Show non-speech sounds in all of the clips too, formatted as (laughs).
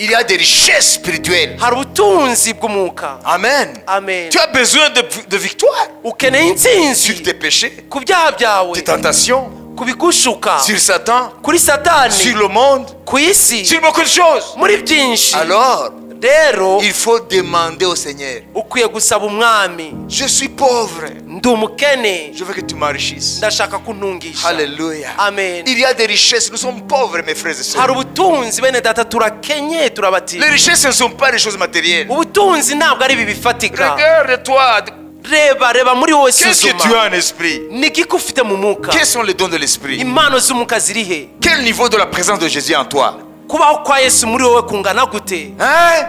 Il y a des richesses spirituelles. hari ubutunzi bw'umwuka. Amen. amen. Tu as besoin de, de victoire. Ukeneye sur tes péchés, ku byaha byawe. tes tentations, ku bigushuka. sur Satan, kuri satani. sur le monde, ku isi. Sur beaucoup de choses. muri byinshi. Alors, rero il faut demander au Seigneur. ukwiye gusaba umwami Je suis pauvre. ndi umukene Je veux que tu m'enrichisses. ndashaka kuntungisha Alléluia. amen Il y a des richesses. Nous sommes pauvres, mes frères et sœurs. hari ubutunzi bene data turakenye Les turabatinya richesses ne sont pas des choses matérielles. ubutunzi ntabwo ari ibi bifatika Regarde-toi. reba reba muri wowe Qu'est-ce que tu suzuma as en esprit? Ni iki ufite mu mwuka Quels sont les dons de l'esprit? Impano z'umwuka ziri he? Quel niveau de la présence de Jésus en toi? Kubaho kwa yesu muri wowe kungana gute? Hein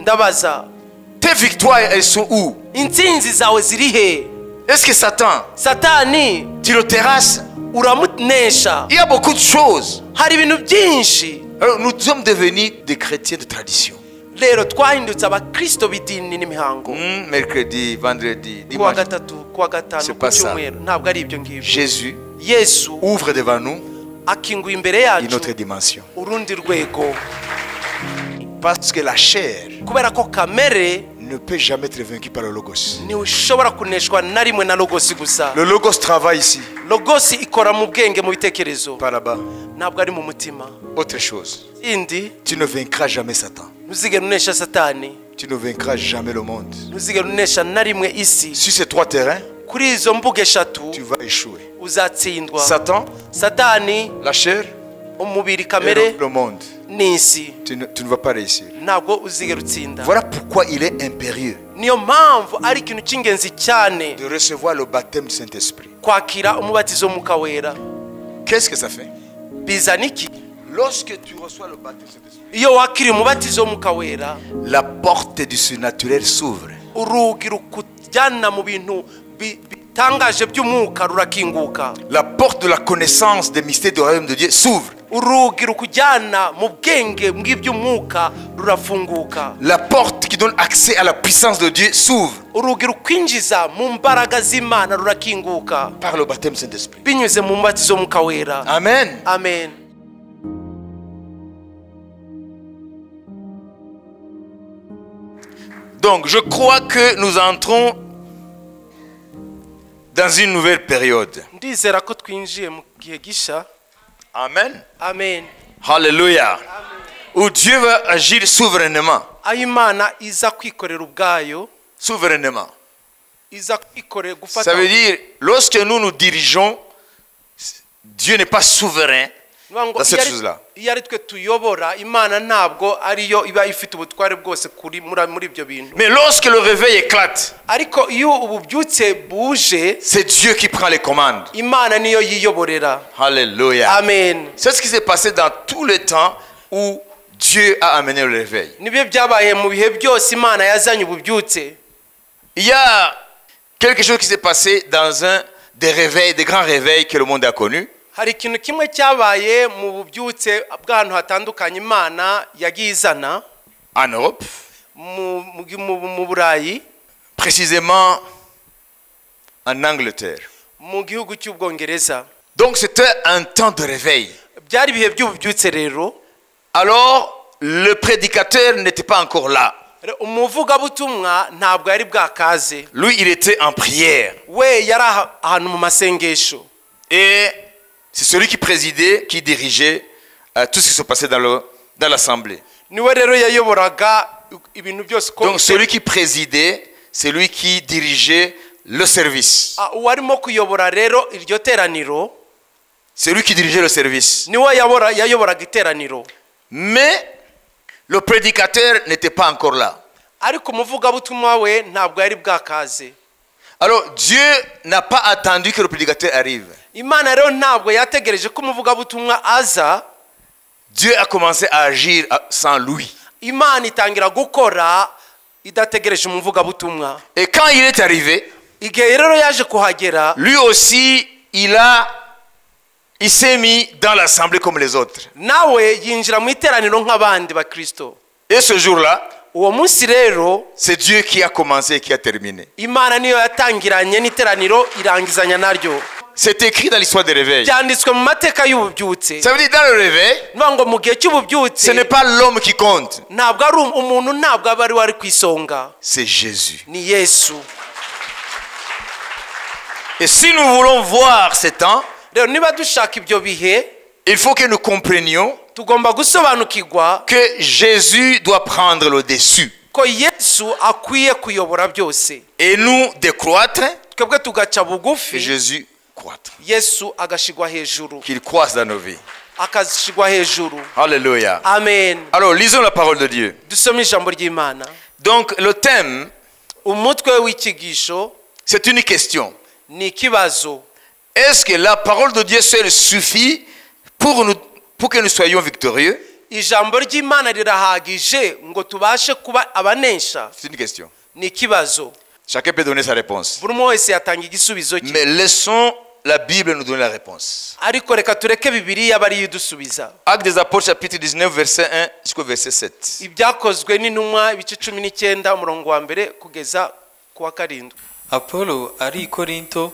ndabaza. Tes victoires, elles sont où? Intsinzi zawe ziri he? Est-ce que Satan, satani tu le terrasses? uramunesha Il y a beaucoup de choses. hari ibintu byinshi. Alors, nous sommes devenus des chrétiens de tradition. rero twahindutse abakristo b'idini n'imihango. Hmm, mercredi, vendredi, kuwa dimanche. gatatu kuwa gatanu ku cyumweru. Ntabwo ari ibyo ngibyo. Jésus yesu ouvre devant nous akinguye imbere une yacu autre dimension. urundi rwego Parce que la chair kubera ko kamere ne peut jamais être vaincue par le logos. ntiushobora kuneshwa na rimwe na logosi gusa Le logos travaille ici, logosi ikora mu bwenge mu bitekerezo pas là-bas. ntabwo ari mu mutima Autre chose, indi tu ne vaincras jamais Satan. ntuzigere unesha satani Tu ne vaincras jamais le monde. ntuzigere unesha na rimwe isi Sur ces trois terrains, kuri izo mbuga eshatu tu vas échouer. uzatsindwa Satan, satani la chair umubiri et kamere le, le monde. n'isi Tu ne, vas pas réussir. ntabwo uzigera utsinda Voilà pourquoi il est impérieux niyo mpamvu ari ikintu cy'ingenzi cyane de recevoir le baptême du Saint-Esprit. kwakira umubatizo w'umwuka wera Qu'est-ce que ça fait? Bizana iki? Lorsque tu reçois le baptême du Saint-Esprit, iyo wakiriye umubatizo w'umwuka wera la porte du surnaturel s'ouvre. urugi rukujyana mu bintu La porte de la connaissance des mystères du royaume de Dieu s'ouvre. La porte qui donne accès à la puissance de Dieu s'ouvre par le baptême Saint-Esprit. Amen. amen Donc, je crois que nous entrons dans une nouvelle période. Amen. amen Alléluia. Où Dieu va agir souverainement. Souverainement. Ça veut dire, lorsque nous nous dirigeons, Dieu n'est pas souverain Iyo ari- twe tuyobora imana ntabwo ariyo iba ifite ubutware bwose kuri muri muri ibyo bintu Mais lorsque le réveil éclate, ariko iyo ububyutse buje c'est Dieu qui prend les commandes. imana niyo yiyoborera Alléluia. amen C'est ce qui s'est passé dans tout le temps où Dieu a amené le réveil. nibyo byabaye mu bihe byose imana yazanye ububyutse Il y a quelque chose qui s'est passé dans un des réveils, des grands réveils que le monde a connus. Hari ikintu kimwe cyabaye mu bubyutse bw'ahantu hatandukanye imana yagiye izana en Europe, mu, burayi précisément en Angleterre. mu gihugu cy'ubwongereza Donc c'était un temps de réveil. byari ibihe by'ububyutse rero? Alors le prédicateur n'était pas encore là. Umuvugabutumwa ntabwo yari bwakaze Lui, il était en prière. we yari aha- ahantu mu masengesho Et c'est celui qui présidait, qui dirigeait euh, tout ce qui se passait dans l'assemblée. Donc celui qui présidait, c'est lui qui dirigeait le service. Ah, C'est lui qui dirigeait le service. Mais le prédicateur n'était pas encore là. Alors Dieu n'a pas attendu que le prédicateur arrive. Imana rero ntabwo yategereje ko umuvugabutumwa aza Dieu a commencé à agir euh, sans lui. imana itangira gukora idategereje umuvugabutumwa Et quand il est arrivé, igihe rero yaje kuhagera lui aussi, il a, il s'est mis dans l'assemblée comme les autres. nawe yinjira mu iteraniro nk'abandi bakristo Et ce jour-là, uwo munsi rero c'est Dieu qui a commencé et qui a terminé. imana niyo yatangiranye n'iteraniro irangizanya naryo c'est écrit dans l'histoire des réveils. Ça veut dire dans le réveil, ce n'est pas l'homme qui compte, um- c'est Jésus. Et si nous voulons voir ces temps, il faut que nous comprenions que Jésus doit prendre le dessus. et nous décroître et Jésus croître. yesu agashyirwa hejuru Qu'il croisse dans nos vies. akashyirwa hejuru Alléluia. amen Alors, lisons la parole de Dieu. dusome ijambo ry'imana Donc, le thème, umutwe w'icyigisho c'est une question. ni ikibazo Est-ce que la parole de Dieu seule suffit pour, nous, pour que nous soyons victorieux? Ijambo ry'imana rirahagije ngo tubashe kuba abanesha C'est une question. ni ikibazo Chacun peut donner sa réponse. buri umwe wese yatanga igisubizo cye Mais laissons la Bible nous donner la réponse. ariko reka tureke bibiriya aba ariyo idusubiza Actes des Apôtres, chapitre 19, verset 1 jusqu'au verset 7. ibyakozwe n'intumwa ibice cumi n'icyenda umurongo wa mbere kugeza ku wa karindwi apolo ari i korinto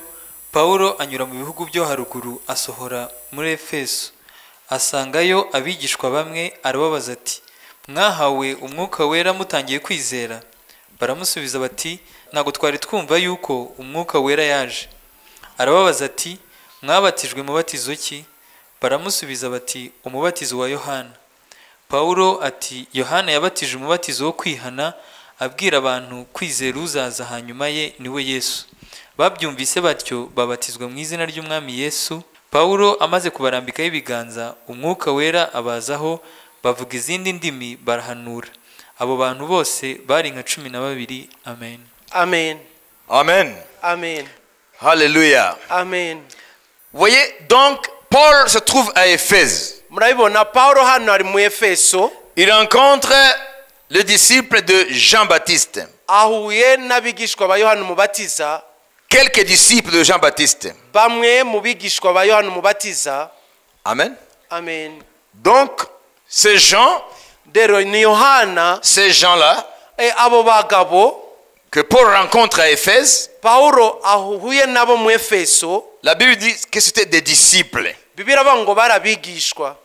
pawulo anyura mu bihugu byo haruguru asohora muri efeso asangayo abigishwa bamwe arababaza ati mwahawe umwuka wera mutangiye kwizera baramusubiza bati ntabwo twari twumva yuko umwuka wera yaje. Arababaza ati mwabatijwe mubatizo ki? Baramusubiza bati umubatizo wa yohana. Pawulo ati yohana yabatije umubatizo wo kwihana abwira abantu kwizera uzaza hanyuma ye ni we yesu. Babyumvise batyo babatizwa mu izina ry'umwami yesu. Pawulo amaze kubarambikaho ibiganza umwuka wera abazaho bavuga izindi ndimi barahanura. Abo bantu bose bari nka cumi na babiri. Amen. Amen Amen. amen Alléluia. amen Vous voyez, donc, Paul se trouve à Éphèse. Il rencontre le disciple de Jean-Baptiste. Quelques disciples de Jean-Baptiste. Amen. amen Donc, ces gens, ces gens-là, eh, que Paul rencontre à Éphèse, pawulo ahuye nabo mu efeso la Bible dit que c'était des disciples. bibiri avuga ngo bari abigishwa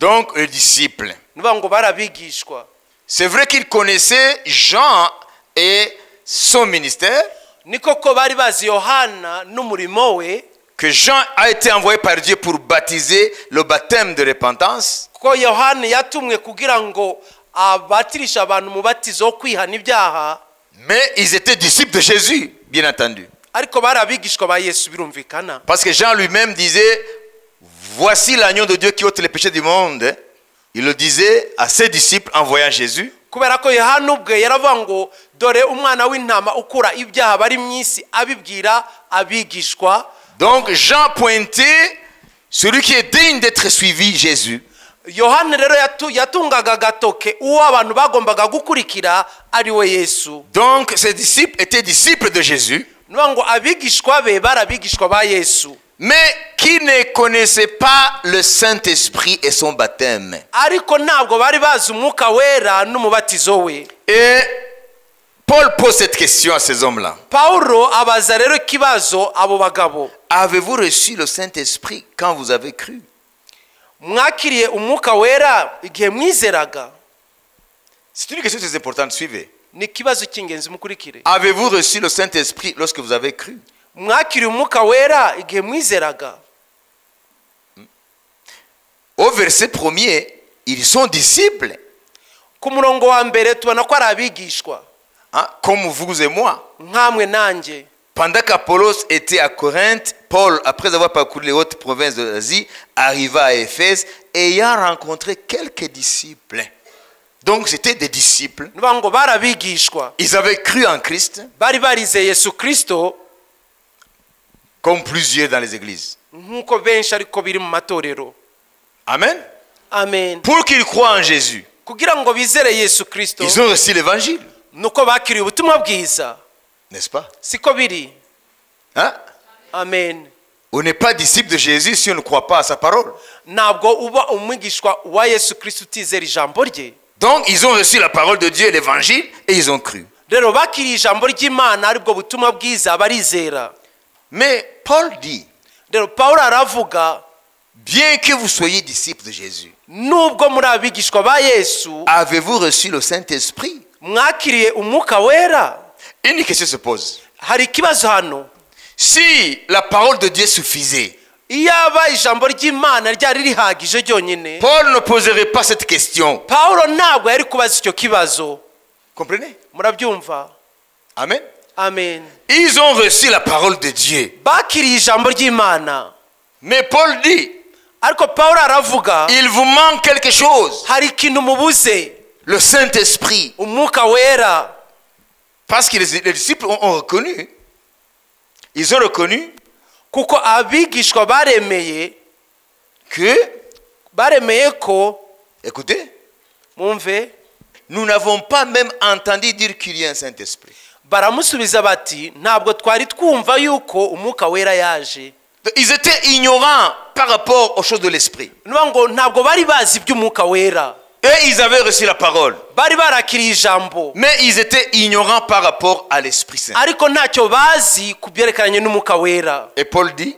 Donc, les disciples. ni ukuvuga ngo bari abigishwa C'est vrai qu'ils connaissaient Jean et son ministère, ni koko bari bazi yohana n'umurimo we que Jean a été envoyé par Dieu pour baptiser le baptême de repentance. ko yohana yatumwe kugira ngo abatirishe abantu umubatizo wo kwihana ibyaha Mais ils étaient disciples de Jésus, bien entendu. Parce que Jean lui-même disait, voici l'agneau de Dieu qui ôte les péchés du monde. Il le disait à ses disciples en voyant Jésus. Donc Jean pointait celui qui est digne d'être suivi, Jésus. Yohana rero yatu- yatungaga agatoke uwo abantu bagombaga gukurikira ari we yesu. Donc ses disciples étaient disciples de Jésus, ni ukuvuga ngo abigishwa be bari abigishwa ba yesu. Mais qui ne connaissaient pas le Saint-Esprit et son baptême? Et Paul pose cette question à ces hommes-là. Avez-vous reçu le Saint-Esprit quand vous avez cru? Mwakiriye umwuka wera igihe mwizeraga. C'est une question très importante, suivez. ni ikibazo cy'ingenzi mukurikire. Avez-vous reçu le Saint-Esprit lorsque vous avez cru? Mwakiriye umwuka wera igihe mwizeraga. Au verset premier, ils sont disciples, ku murongo wa mbere tubona ko ari abigishwa. Hein, comme vous et moi. nkamwe nanjye. Pendant qu'Apollos était à Corinthe, Paul, après avoir parcouru les hautes provinces de l'Asie, arriva à Éphèse, ayant rencontré quelques disciples. Donc c'était des disciples. Ils avaient cru en Christ, comme plusieurs dans les églises. Amen. amen Pour qu'ils croient en Jésus, ils ont reçu l'évangile, n'est-ce pas? Hein? Amen On n'est pas disciple de Jésus si on ne croit pas à sa parole. Donc ils ont reçu la parole de Dieu, l'évangile, et ils ont cru. Mais Paul dit, bien que vous soyez disciples de Jésus, avez-vous reçu le Saint-Esprit? Une question se pose. Si la parole de Dieu suffisait, iyaba ijambo ry'imana ryari rihagije ryonyine? Paul ne poserait pas cette question. paul ntabwo yari kubaza icyo kibazo Comprenez? Murabyumva? Amen. amen Ils ont reçu la parole de Dieu. bakiriye ijambo ry'imana Mais Paul dit, ariko paul aravuga il vous manque quelque chose. hari ikintu mubuze? Le Saint-Esprit. umwuka wera Parce que les, les disciples ont, ont reconnu. Ils ont reconnu kuko abigishwa baremeye que, baremeye ko écoutez, mwumve nous n'avons pas même entendu dire qu'il y a un Saint-Esprit. baramusubiza bati ntabwo twari twumva yuko umwuka wera yaje Ils étaient ignorants par rapport aux choses de l'Esprit. ngo ntabwo bari bazi iby'umwuka wera Et ils avaient reçu la parole. Mais ils étaient ignorants par rapport à l'Esprit Saint. Et Paul dit,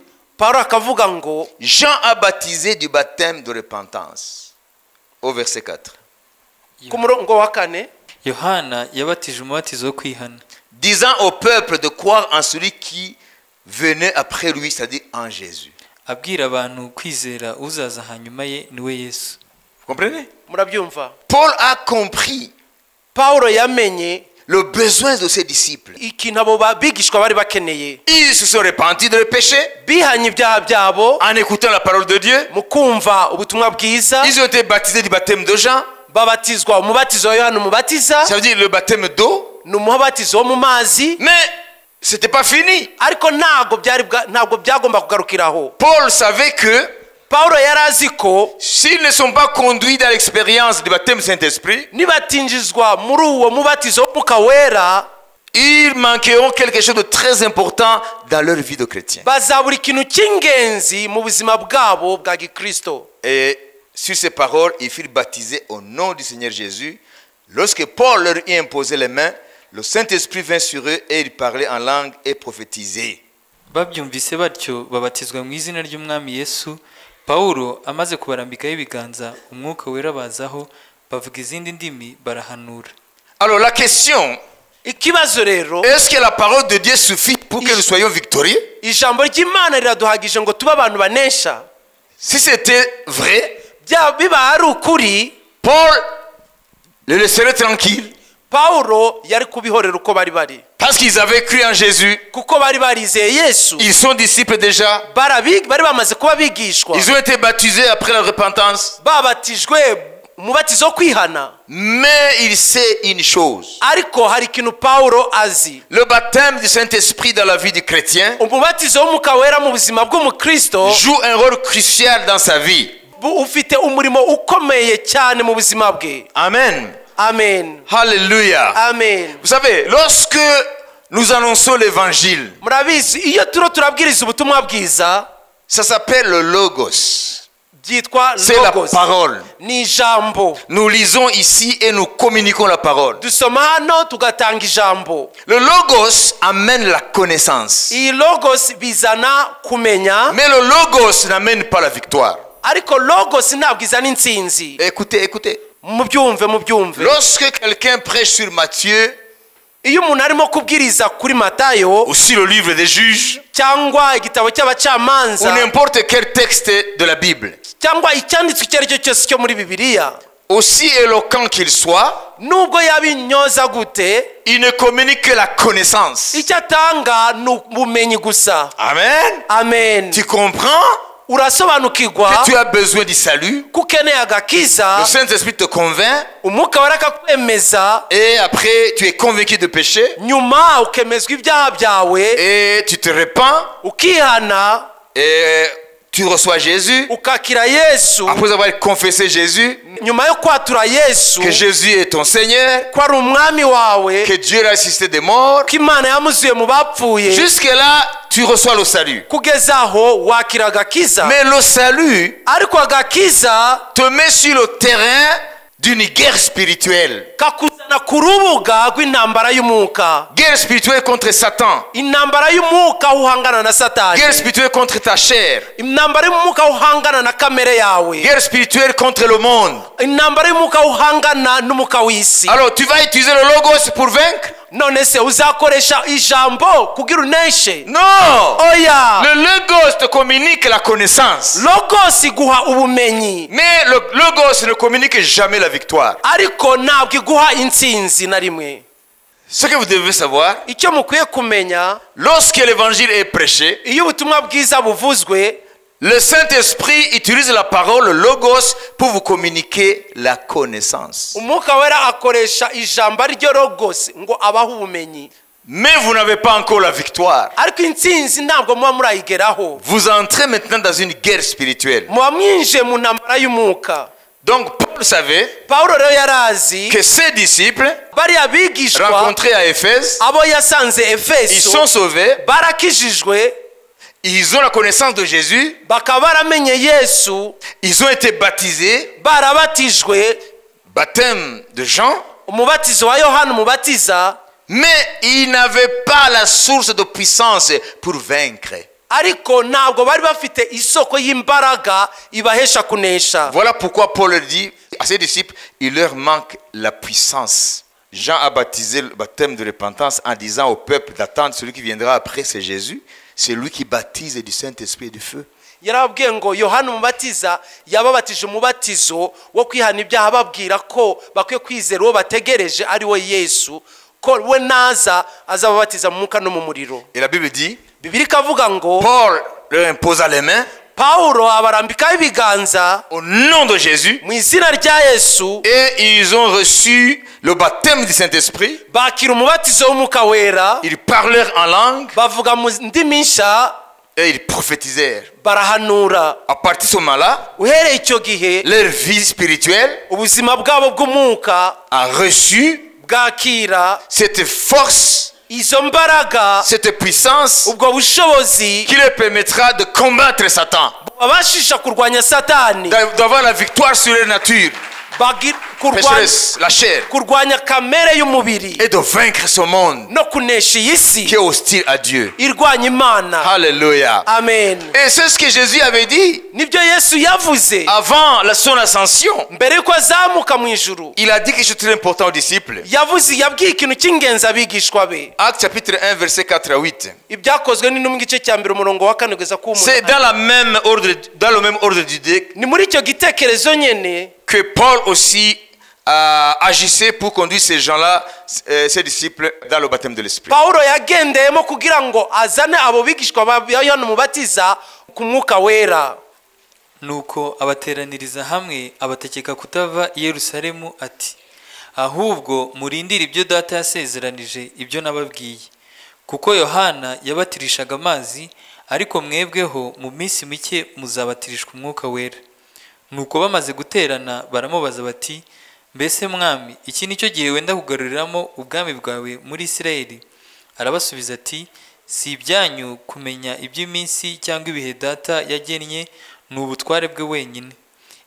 Jean a baptisé du baptême de repentance. Au verset 4. ku murongo wa kane yohana yabatije umubatizo wo kwihana Disant au peuple de croire en celui qui venait après lui, c'est-à-dire en Jésus. Comprenez? Paul a compris le besoin de ses disciples. Ils se sont repentis de ibyaha byabo en écoutant la parole de Dieu. Ils ont été baptisés du baptême de Jean, ça veut dire le baptême d'eau. Mais c'était pas fini. Paul savait que paul yari azi ko s'ils ne sont pas conduits dans l'expérience du baptême Saint-Esprit, nibatinjizwa muri uwo mubatizo w'umwuka wera ils manqueront quelque chose de très important dans leur vie de chrétien. bazabura ikintu cy'ingenzi mu buzima bwabo bwa gikristo Et sur ces paroles, ils furent baptisés au nom du Seigneur Jésus. Lorsque Paul leur y imposait les mains, le Saint-Esprit vint sur eux et ils parlaient en langue et prophétisaient. babyumvise batyo babatizwa mu izina ry'umwami yesu pawulo amaze kubarambikaho ibiganza umwuka wera bazaho bavuga izindi ndimi barahanura. Alors la question, ikibazo rero est-ce que la parole de Dieu suffit pour que nous soyons victorieux? ijambo ry'imana riraduhagije ngo tube abantu banesha. Si c'était vrai, biba ari ukuri Paul les laisserait tranquilles pawulo yari kubihorera uko bari bari parce qu'ils avaient cru en Jésus. Ils sont disciples déjà. Ils ont été baptisés après la repentance. Mais il sait une chose. Le baptême du Saint-Esprit dans la vie du chrétien joue un rôle crucial dans sa vie. Amen. Amen Alléluia. amen Vous savez, lorsque nous annonçons l'évangile, ça s'appelle le logos. C'est la parole. Nous lisons ici et nous communiquons la parole. Le logos amène la connaissance. Mais le logos n'amène pas la victoire. Écoutez, écoutez. Lorsque quelqu'un prêche sur Matthieu, iyo umuntu arimo kubwiriza kuri matayo aussi le livre des juges, cyangwa igitabo ou n'importe quel texte de la Bible, cyangwa icyanditswe icyo ari cyo cyose cyo muri bibiliya aussi éloquent qu'il soit, il ne communique que la connaissance. Amen. amen Tu comprends? Que tu as besoin du salut. Le Saint-Esprit te convainc et après tu es convaincu de péché et tu te répands ukihana et tu reçois Jésus. Après avoir confessé Jésus, que Jésus est ton Seigneur, que Dieu l'a ressuscité des morts, bapfuye jusque-là, tu reçois le salut. Mais le salut te met sur le terrain du d'une guerre spirituelle. Ku rubuga rw'intambara y'umwuka Guerre spirituelle contre Satan. intambara y'umwuka uhangana na satani Guerre spirituelle contre ta chair. intambara y'umwuka uhangana na kamere yawe Guerre spirituelle contre le monde. intambara y'umwuka uhangana n'umwuka w'isi Alors tu vas utiliser le logos pour vaincre none se uzakoresha ijambo kugira uneshe. Non oya! Le logos te communique la connaissance. logos iguha ubumenyi. Mais le logos ne communique jamais la victoire. ariko ntabwo iguha intsinzi na rimwe. Ce que vous devez savoir, lorsque l'évangile est prêché, le Saint-Esprit utilise la parole, le logos, pour vous communiquer la connaissance. Mais vous n'avez pas encore la victoire. Vous entrez maintenant dans une guerre spirituelle. Donc Paul savait que ses disciples rencontrés à Éphèse, ils sont sauvés, ils ont la connaissance de Jésus, ils ont été baptisés, baptême de Jean, mais ils n'avaient pas la source de puissance pour vaincre. Voilà pourquoi Paul dit à ses disciples, il leur manque la puissance. Jean a baptisé le baptême de repentance en disant au peuple d'attendre celui qui viendra après, c'est Jésus. C'est lui qui baptise du Saint-Esprit et du feu. yarababwiye ngo yohana umubatiza yababatije umubatizo wo kwihana ibyaha ababwira ko bakwiye kwizera uwo bategereje ari we yesu ko we naza azababatiza mu mwuka no mu muriro dit, bibiri ikavuga ngo Paul leur imposa les mains pawulo abarambikaho ibiganza au nom de Jésus. mu izina rya yesu. Et ils ont reçu le baptême du Saint-Esprit. Ils parlèrent en langue. Et ils prophétisèrent. À partir de ce moment-là, leur vie spirituelle a reçu cette force, izo mbaraga cette puissance ubwo bushobozi qui leur permettra de combattre Satan, kurwanya satani d'avoir la victoire sur leur nature, bagi- kurwanya, pécheresse, la chair, kurwanya kamere y'umubiri et de vaincre ce monde no kunesha iyi si qui est hostile à Dieu. irwanya imana Alléluia. amen Et c'est ce que Jésus avait dit nibyo yesu yavuze avant la- son ascension. mbere yuko azamuka mu ijuru Il a dit quelque chose de très important aux disciples. yavuze yabwiye ikintu cy'ingenzi abigishwa be Acte chapitre 1, verset 4 à 8. ibyakozwe n'intumwa igice cya mbere umurongo wa kane kugeza ku C'est dans, la même ordre, dans le même ordre d'idée ni muri icyo gitekerezo nyine que Paul aussi euh, agissait pour conduire ces gens-là, euh, ses disciples, dans le baptême de l'Esprit. yagendeyemo kugira ngo azane abo bigishwa ba yohana umubatiza ku mwuka wera. Nuko abateraniriza hamwe abategeka kutava i yerusalemu ati ahubwo murindire ibyo data yasezeranije ibyo nababwiye. Kuko yohana yabatirishaga amazi ariko mwebweho mu minsi mike muzabatirishwa umwuka wera. Nuko bamaze guterana baramubaza bati mbese mwami iki ni cyo gihe wenda kugaruriramo ubwami bwawe muri isirayeli? Arabasubiza ati si ibyanyu kumenya iby'iminsi cyangwa ibihe data yagennye ni ubutware bwe wenyine.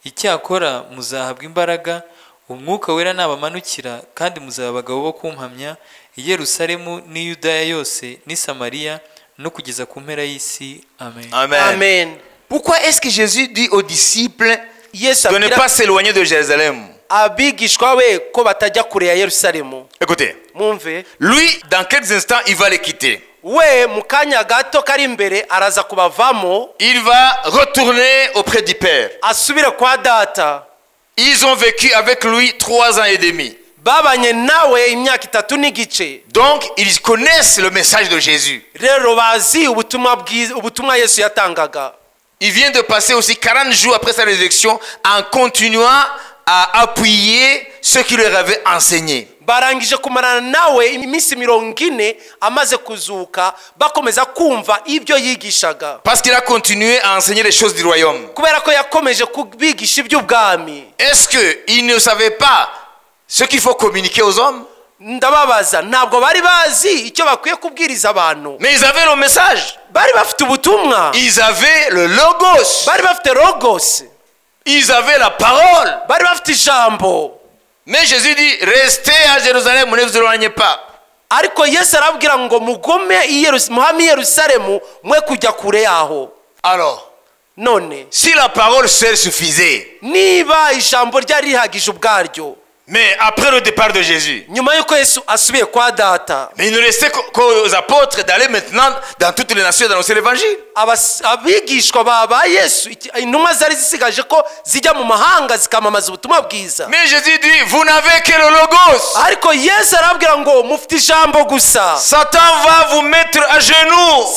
Icyakora muzahabwa imbaraga umwuka wera nabamanukira kandi muzaba abagabo bo kumpamya i yerusalemu n'i yudaya yose n'i samariya no kugeza ku mpera y'isi. Amen. Amen. amen. Pourquoi est-ce que Jésus dit aux disciples yesu de ne pas s'éloigner de Jérusalem abigishwa be ko batajya kure ya yerusalemu Écoutez, mwumve? Lui, dans quelques instants, il va les quitter. we mu kanya gato kari imbere araza kubavamo Il va retourner auprès du Père. asubire kwa data Ils ont vécu avec lui trois ans et demi. babanye nawe imyaka itatu n'igice Donc, ils connaissent le message de Jésus. rero bazi ubutumwa yesu yatangaga Il vient de passer aussi 40 jours après sa résurrection en continuant à appuyer ce qu'il leur avait enseigné. barangije kumarana nawe iminsi mirongo ine amaze kuzuka bakomeza kumva ibyo yigishaga Parce qu'il a continué à enseigner les choses du royaume. kubera ko yakomeje kubigisha iby'ubwami Est-ce qu'il ne savait pas ce qu'il faut communiquer aux hommes? Ndababaza ntabwo bari bazi icyo bakwiye kubwiriza abantu Mais avaient le message. bari bafite ubutumwa Ils avaient le logos. bari bafite logos Ils avaient la parole. bari bafite ijambo Mais Jésus dit, restez à Jérusalem, ne vous éloignez pas. ariko yesu arabwira ngo Yerusa- muhame i yerusalemu mwe kujya kure yaho Alors, none si la parole seule suffisait, niba ijambo ryari rihagije ubwaryo mais après le départ de Jésus, mais il ne restait qu'aux- apôtres d'aller maintenant dans toutes les nations d'annoncer l'évangile. Mais Jésus dit, vous n'avez que le logos. Satan va vous mettre à genoux.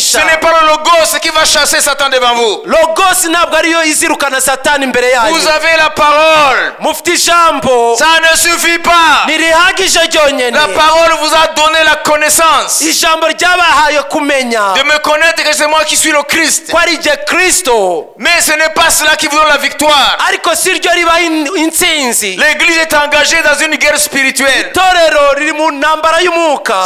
Ce n'est pas le logos qui va chasser Satan devant vous. Vous avez la parole. Ça ne suffit pas. La parole vous a donné la connaissance. De me connaître que c'est moi qui suis le Christ. Mais ce n'est pas cela qui vous donne la victoire. L'église est engagée dans une guerre spirituelle.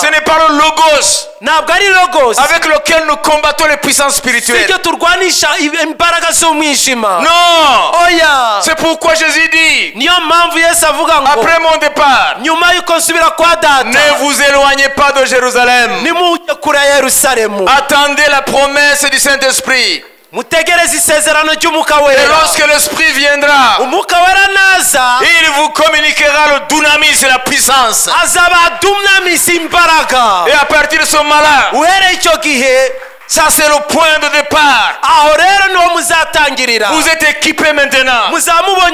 Ce n'est pas le logos ntabwo ari logosi avec lequel nous combattons les puissances spirituelles. ryo turwanisha i- imbaraga z'umwijima Non. oya C'est pourquoi Jésus dit, niyo mpamvu yesu avuga ngo après mon départ, nyuma y'uko nsubira kwa data ne vous éloignez pas de Jérusalem. nimujye kure ya yerusalemu Attendez la promesse du Saint-Esprit. Mutegereze isezerano ry'umwuka Et lorsque l'Esprit viendra, umwuka wera naza. il vous communiquera le dynamisme et la puissance. azaba adunamisa imbaraga. Et à partir de ce moment-là, uhereye icyo gihe ça c'est le point de départ. aho rero niho muzatangirira. Vous êtes équipés maintenant.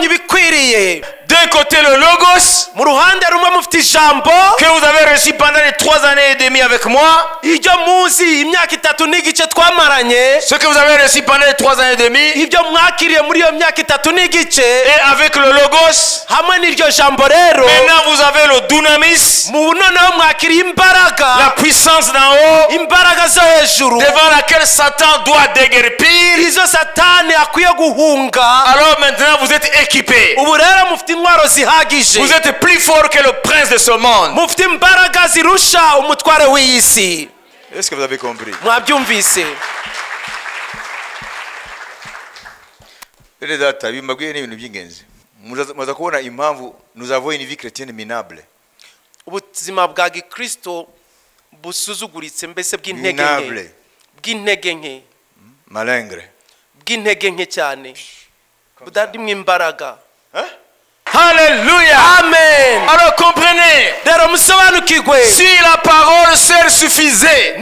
ibikwiriye. D'un côté le Logos, mu ruhande rumwe mufite ijambo. Que vous avez reçu pendant les trois années et demie avec moi. iryo muzi imyaka itatu n'igice twamaranye. Ce que vous avez reçu pendant les trois années et demie. ibyo mwakiriye muri iyo myaka itatu n'igice. Et avec le Logos, hamwe n'iryo jambo rero. Maintenant vous avez le dunamis, mu noneho mwakiriye imbaraga. La puissance d'en haut, imbaraga zo hejuru. Devant laquelle Satan doit déguerpir. izo satani akwiye guhunga? Alors maintenant vous êtes équipés. ubu rero mufite intwaro zihagije. Vous êtes plus fort que le prince de ce monde. mufite imbaraga zirusha umutware w'iyi si Est-ce que vous avez compris? Mwabyumvise. Bene data bimbabwiye ni ibintu by'ingenzi. Muzaza- muza kubona impamvu nous avons une vie chrétienne minable. Ubuzima bwa gikristo busuzuguritse mbese bw'intege nke. Minable bw'intege nke malingre bw'intege nke cyane budarimo imbaraga Alléluia amen. Alors comprenez. Si la parole seule suffisait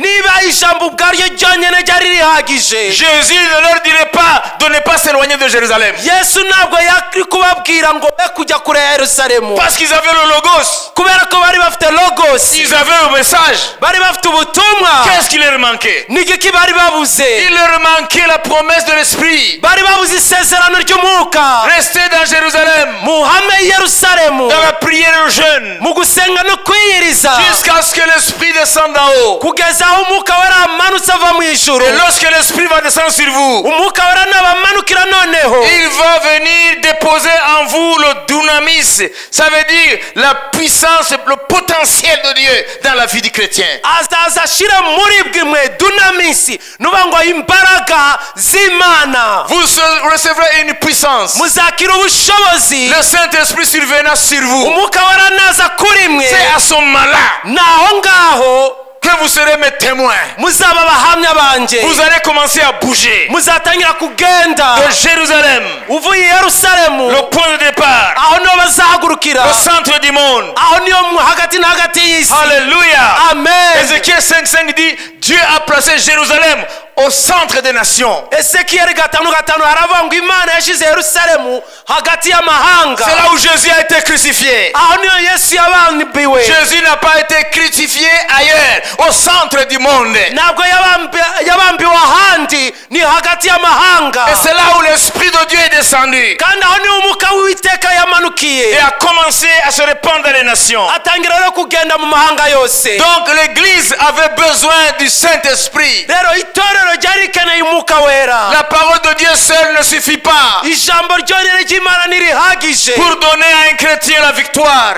Jésus ne leur dirait pas de ne pas s'éloigner de Jérusalem. Parce qu'ils avaient le logos. Ils avaient le message. Qu'est-ce qui leur manquait? Il leur manquait la promesse de l'esprit. Rester dans Jérusalem i yerusalemu. Dans la prière mu gusenga no kwiyiriza. Jusqu'à ce que l'esprit descende d'en haut. Kugeza aho umwuka wera amanutse ava mu ijuru. Et lorsque l'esprit va descendre sur vous umwuka noneho. il va venir déposer en vous le dunamis. Ça veut dire la puissance le potentiel de Dieu dans la vie du chrétien. Azaza ashyire muri bwe mwe dunamisi nuba ngo imbaraga z'imana. Vous recevrez une puissance. Muzakira ubushobozi. Le Saint-Esprit survenant sur vous umwuka wera naza kuri mwe. c'est à ce moment-là ni aho ngaho que vous serez mes témoins. muzaba abahamya banjye vous allez commencer à bouger. Muzatangira kugenda. De Jérusalem. Uvuye i yerusalemu. Le point de départ. Aho niho bazahagurukira. Le centre du monde. Aho niho mu- hagati na hagati y'isi. Alléluia amen. Ézéchiel 5.5 dit Dieu a placé Jérusalem au centre des nations. C'est là où Jésus a été crucifié. Jésus n'a pas été crucifié ailleurs, au centre du monde. Et c'est là où l'Esprit de Dieu est descendu et a commencé à se répandre dans les nations. Donc l'Église avait besoin du Saint-Esprit. La parole de Dieu seule ne suffit pas pour donner à un chrétien la victoire.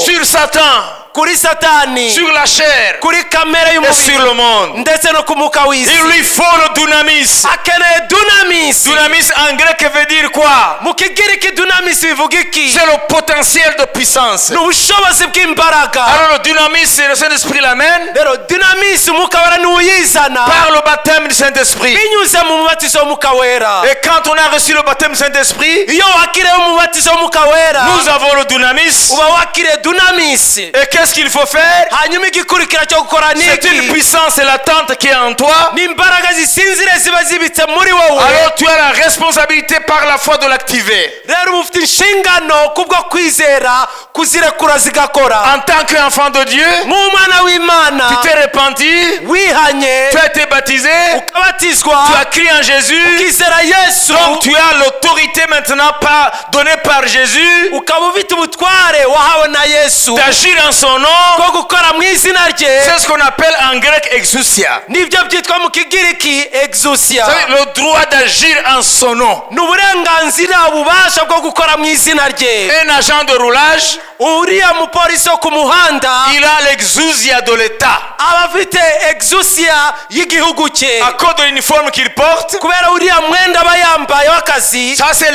Sur Satan. Kuri satani. Sur la chair. Kuri kamere et sur y'umubiri le monde. ndetse no ku mwuka w'isi. Il lui faut le dunamis. akeneye dunamis. Dunamis en grec veut dire quoi? Mu kigiriki dunamis bivuga iki? C'est le potentiel de puissance. ni ubushobozi bw'imbaraga. Alors le dynamis, c'est le Saint-Esprit l'amène rero dunamis umwuka wera niwo uyizana par le baptême du Saint-Esprit. binyuze mu mubatizo w'umwuka wera. Et quand on a reçu le baptême du Saint-Esprit, iyo wakiriye umubatizo w'umwuka wera nous avons le dunamis. uba wakiriye dunamis. Et qu'est-ce qu'il faut faire? Ni C'est une puissance latente qui est en toi. Alors tu as la responsabilité par la foi de l'activer. En tant qu'enfant de Dieu, tu t'es repenti, tu as été baptisé, tu as crié en Jésus. Donc tu as l'autorité maintenant par, donnée par Jésus d'agir en son nom. C'est ce qu'on appelle en grec exousia. savez, le droit d'agir en son nom. Un agent de roulage, il a l'exousia de l'État. À cause de l'uniforme qu'il porte, ça c'est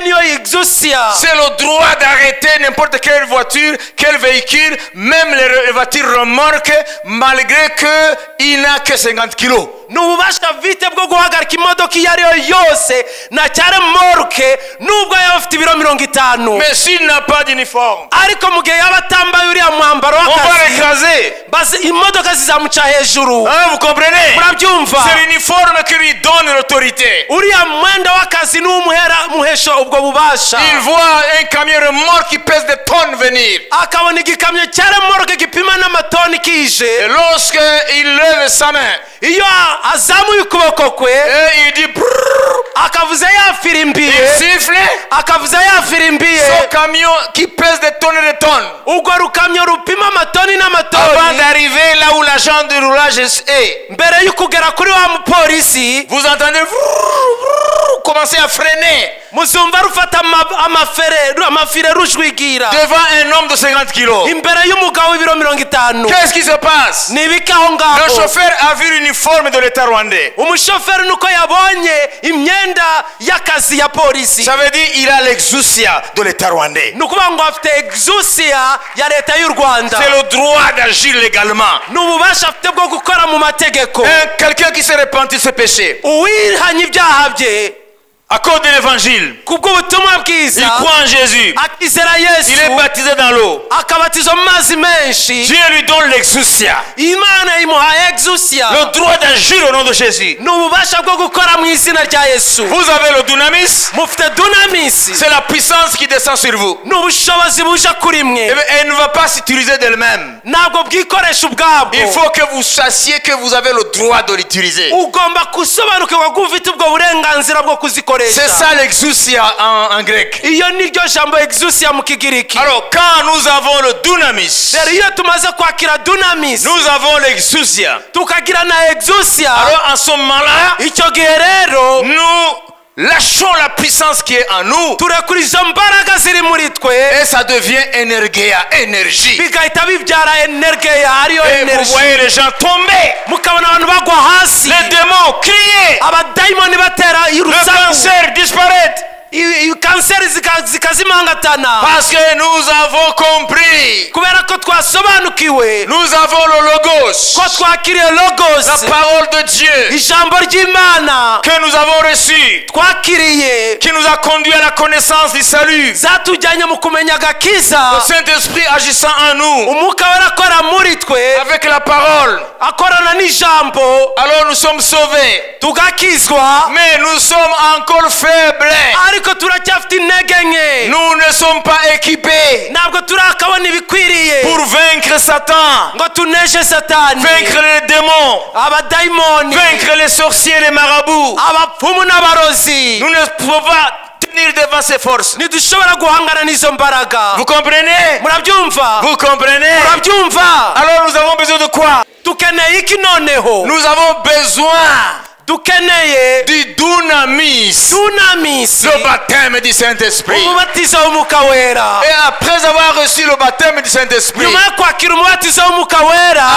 niyo exusia. C'est le droit d'arrêter n'importe quelle voiture, quel véhicule, même les, voitures remorques, malgré qu'il n'a que 50 kilos. ni ububasha bwite bwo guhagarika imodoka iyo ari yo yose na cyane moruke nubwo yaba afite ibiro mirongo itanu Mais s'il n'a pas d'uniforme, ariko mu gihe yaba atambaye uriya mwambaro on va w'akazi l'écraser. basi imodoka zizamuca hejuru. Vous comprenez? Murabyumva Il voit un camion remorque qui pèse des tonnes venir. Et lorsqu'il lève sa main et il dit akavuza yafirimbiye il siffle, akavuza yafirimbiye qui pèse des tonnes et des tonnes. urwo rukamyo rupima amatoni Avant d'arriver là où l'agent de roulage est, mbere y'ukugera kuri wa mupolisi vous entendez vrrr, commencer à freiner muzumva rufata amafire devant un homme de 50 kilos. imbere y'umugabo w'ibiro mirongo itanu. Qu'est-ce qui se passe? Ni ibiki aho Le chauffeur a vu l'uniforme de l'État rwandais. umushoferi nuko yabonye imyenda y'akazi ya polisi. Ça veut dire qu'il a de l'État rwandais. ni ukuvuga ngo afite exusia ya leta y'u rwanda. C'est le droit d'agir légalement. ni ububasha afite bwo gukora mu mategeko. Un- Quelqu'un qui s'est repenti de ses péchés uwihanye ibyaha bye à cause de l'évangile, il croit en Jésus, il est baptisé dans l'eau. Dieu lui donne l'exousia, le droit d'agir au nom de Jésus. Vous avez le dunamisi c'est la puissance qui descend sur vous. Elle ne va pas s'utiliser d'elle-même. Il faut que vous sachiez que vous avez le droit de l'utiliser. C'est ça l'exousia en, en grec. iyo ni ryo jambo exusia mu kigiriki Alors, quand nous avons le dunamis, rero iyo tumaze kwakira dunamisi nous avons l'exousia. tukagira na exusia Alors, en ce icyo gihe rero nous lâchons la puissance qui est en nous. Et ça devient énergia, énergie. Et vous voyez les gens tomber, les démons crier, le cancer disparaître. Kanseri zikazimangatana Parce que nous avons compris, kubera ko twasobanukiwe. Nous avons le logos, ko twakiriye logos. La parole de Dieu. Ijambo ry'imana. Que nous avons reçu, twakiriye. Qui nous a conduit à la connaissance du salut. zatujyanye mu kumenya Le agakiza Saint-Esprit agissant en nous. Umwuka wera akora muri twe. Avec la parole. akorana n'ijambo. Alors nous sommes sauvés. tugakizwa. Mais nous sommes encore faibles. Ariko turacyafite intege nke. Nous ne sommes pas équipés ntabwo turakabona ibikwiriye. Pour vaincre Satan, ngo tuneshe satani. Vaincre les démons, abadayimoni. Vaincre les sorciers, les marabouts. abapfumu n'abarozi. Nous ne pouvons pas tenir devant ces forces. ntidushobora guhangana n'izo mbaraga. Vous comprenez? Murabyumva? Vous comprenez? Murabyumva? Alors nous avons besoin de quoi? Dukeneye iki noneho? Nous avons besoin dukeneye du dunamis, dunamisi le baptême du Saint-Esprit. Et après avoir reçu le baptême du Saint-Esprit,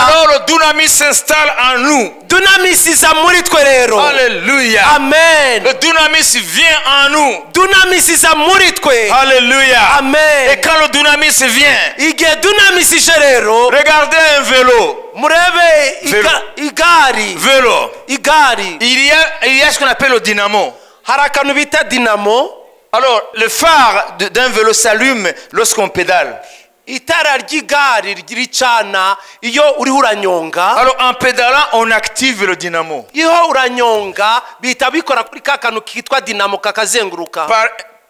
alors le dunamis s'installe en nous. Alléluia. amen Le dunamis vient en nous. Alléluia. Et amen quand le dunamis vient, regardez un vélo. Murebe Velo. iga- igari Vélo. igari Il y a, il y a ce qu'on appelle le dynamo. hari akantu bita dinamo Alors, le phare d'un vélo s'allume lorsqu'on pédale. itara ry'igari ricana iyo uriho uranyonga Alors, en pédalant, on active le dynamo. iyo uranyonga bihita bikora kuri ka kantu kitwa dinamo kakazenguruka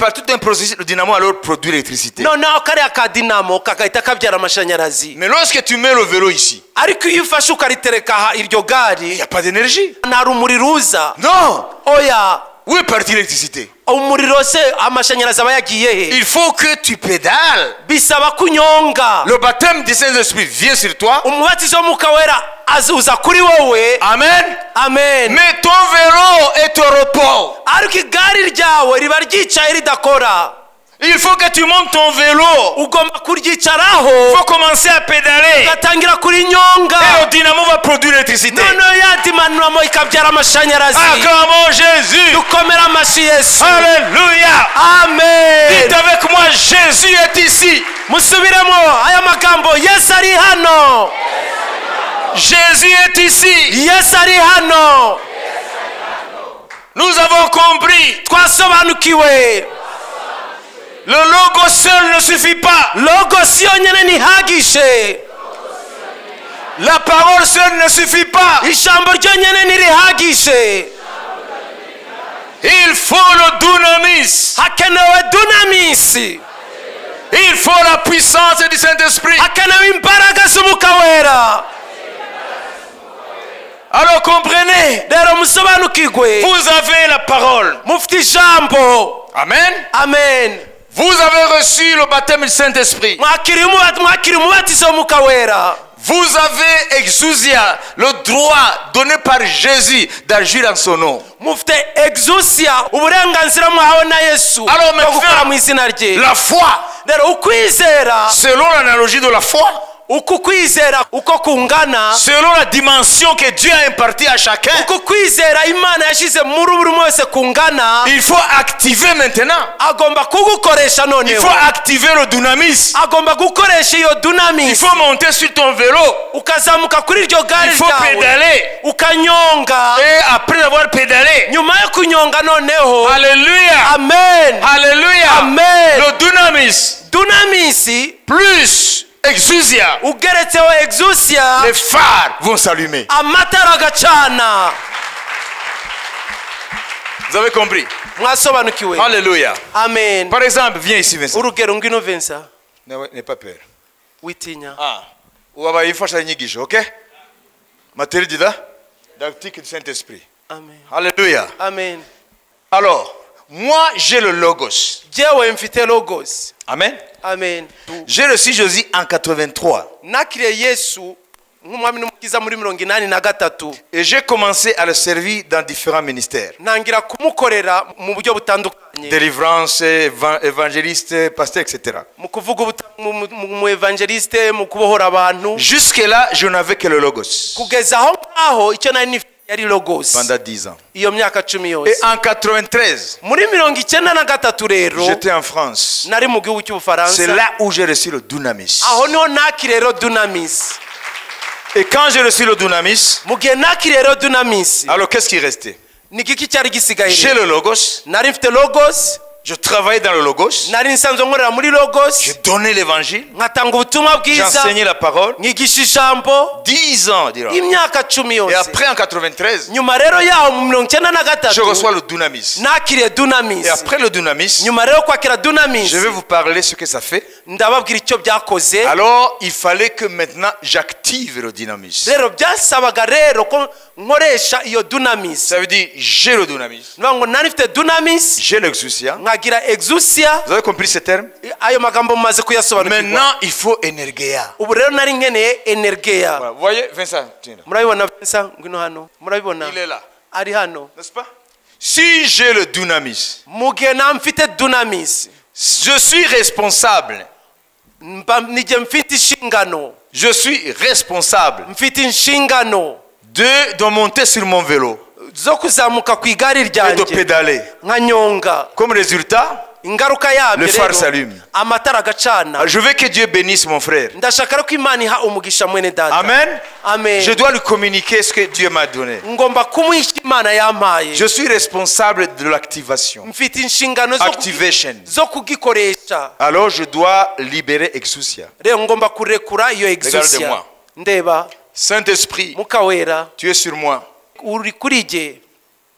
Par, tout un processus, le dynamo alors produit l'électricité. noneho kariya ka dinamo kakahita kabyara amashanyarazi Mais lorsque tu mets le vélo ici, ariko iyo ufashe ukaritereka aha iryo n'y a pas d'énergie. nta rumuri ruza Non. oya Où est partie l'électricité umuriro se amashanyarazi aba yagiye he? Il faut que tu pédales. bisaba Le baptême du Saint-Esprit vient sur toi. umubatizo w'umwuka wera azuza kuri wowe Amen. amen Mais ton vélo est au repos. ariko igare ryawe riba ryicaye ridakora Il faut que tu montes ton vélo. ugomba Il kuryicaraho faut commencer à pédaler. ugatangira Et kurinyonga le dynamo va produire l'électricité. noneho yadimanuramo ikabyara amashanyarazi Acclamons Jésus. dukomere amashyi yesu Alléluia. amen Dites avec moi, Jésus est ici. musubiremo aya magambo yesu ari hano Jésus est ici. yesu ari hano Nous avons compris. twasobanukiwe Le logo seul ne suffit pas. La parole seule ne suffit pas. Il faut le dunamis. Il faut la puissance du Saint-Esprit. Alors comprenez? Vous avez la parole. Amen. amen Vous avez reçu le baptême du Saint-Esprit. Vous avez exousia le droit donné par Jésus d'agir en son nom. Alors maintenant, la foi, selon l'analogie de la foi, uku kwizera uko kungana selon la dimension que Dieu a impartie à chacun, uku kwizera imana yashyize muri buri umwe wese kungana il faut activer maintenant. agomba kugukoresha Il faut activer le dunamis. agomba gukoresha iyo Il faut monter sur ton vélo. ukazamuka kuri iryo gare Il faut ryawe pédaler. ukanyonga Et après avoir pédalé, nyuma yo kunyonga noneho Alléluia. amen Alléluia. Amen. Le dunamis dunamisi plus exousia, ugeretseho exusia les phares vont s'allumer. amatara agacana. Vous avez compris? Mwasobanukiwe. Alléluia. amen. Par exemple, viens ici, Vincent. urugero ngwino vensa N'aie pas peur. witinya. Ah. wabaye imfashanyigisho okay materi dida dactique du saint-esprit. Amen. Alléluia. Amen. Alors moi j'ai le logos. Jewe mfite logos. Amen amen. J'ai reçu jésus en 83 nakiriye yesu nk'umwami n'umukiza muri mirongo inani na gatatu. Et j'ai commencé à le servir dans différents ministères. Délivrance évan- évangéliste pasteur etc mu kuvuga ubuta- mu- mu- mu mu evangeliste mu kubohora abantu. Jusque là je n'avais que le logos yari logos pendant 10 ans. Iyo myaka cumi et en 93 muri mirongo icyenda na gatatu rero j'étais en France. nari mu gihugu c'est là où j'ai reçu le dunamis. Aho niho nakiriye rero dunamis. Et quand j'ai reçu le dunamis mu gihe nakiriye rero dunamis. alors qu'est-ce qui restait ni igiki cyari gisigaye. J'ai rero? le logos, nari mfite logos je travaillais dans le logos, je donnais l'évangile, j'enseignais la parole. nkigisha ijambo 10 ans, dira. Et après en 93, nyuma rero yaho mu mirongo icyenda na je reçois le dunamis. Et après le dunamis, je vais vous parler ce que ça fait. Alors, il fallait que maintenant j'active le dynamis. Ça veut dire j'ai le dunamis j'ai l'exousia. Nkagira exusia. Vous avez compris ce terme? Ayo magambo mumaze kuyasobanukirwa. Maintenant, il faut énergéa. ubu rero nari nkeneye energeya Voilà. Voyez, Vincent, tiens murabibona Vincent? Ngwino hano. Murabibona? Il est là. ari hano. N'est-ce pas? Si j'ai le dunamis, mu gihe nta mfite dunamis je suis responsable. nijye mfite inshingano. Je suis responsable mfite inshingano. de, de monter sur mon vélo zo kuzamuka ku igare ryanjye Comme résultat, ingaruka yabyo Le phare rero s'allume. amatara agacana je veux que Dieu bénisse mon frère. ndashaka rero ko imana iha umugisha mwene data Amen. amen Je dois lui communiquer ce que Dieu m'a donné. ngomba kumuhisha imana yampaye Je suis responsable de l'activation. mfite inshingano Activation. zo kugikoresha Alors je dois libérer Exousia. rero ngomba kurekura iyo ndeba muka wera tu es sur moi. Uri kuri jye.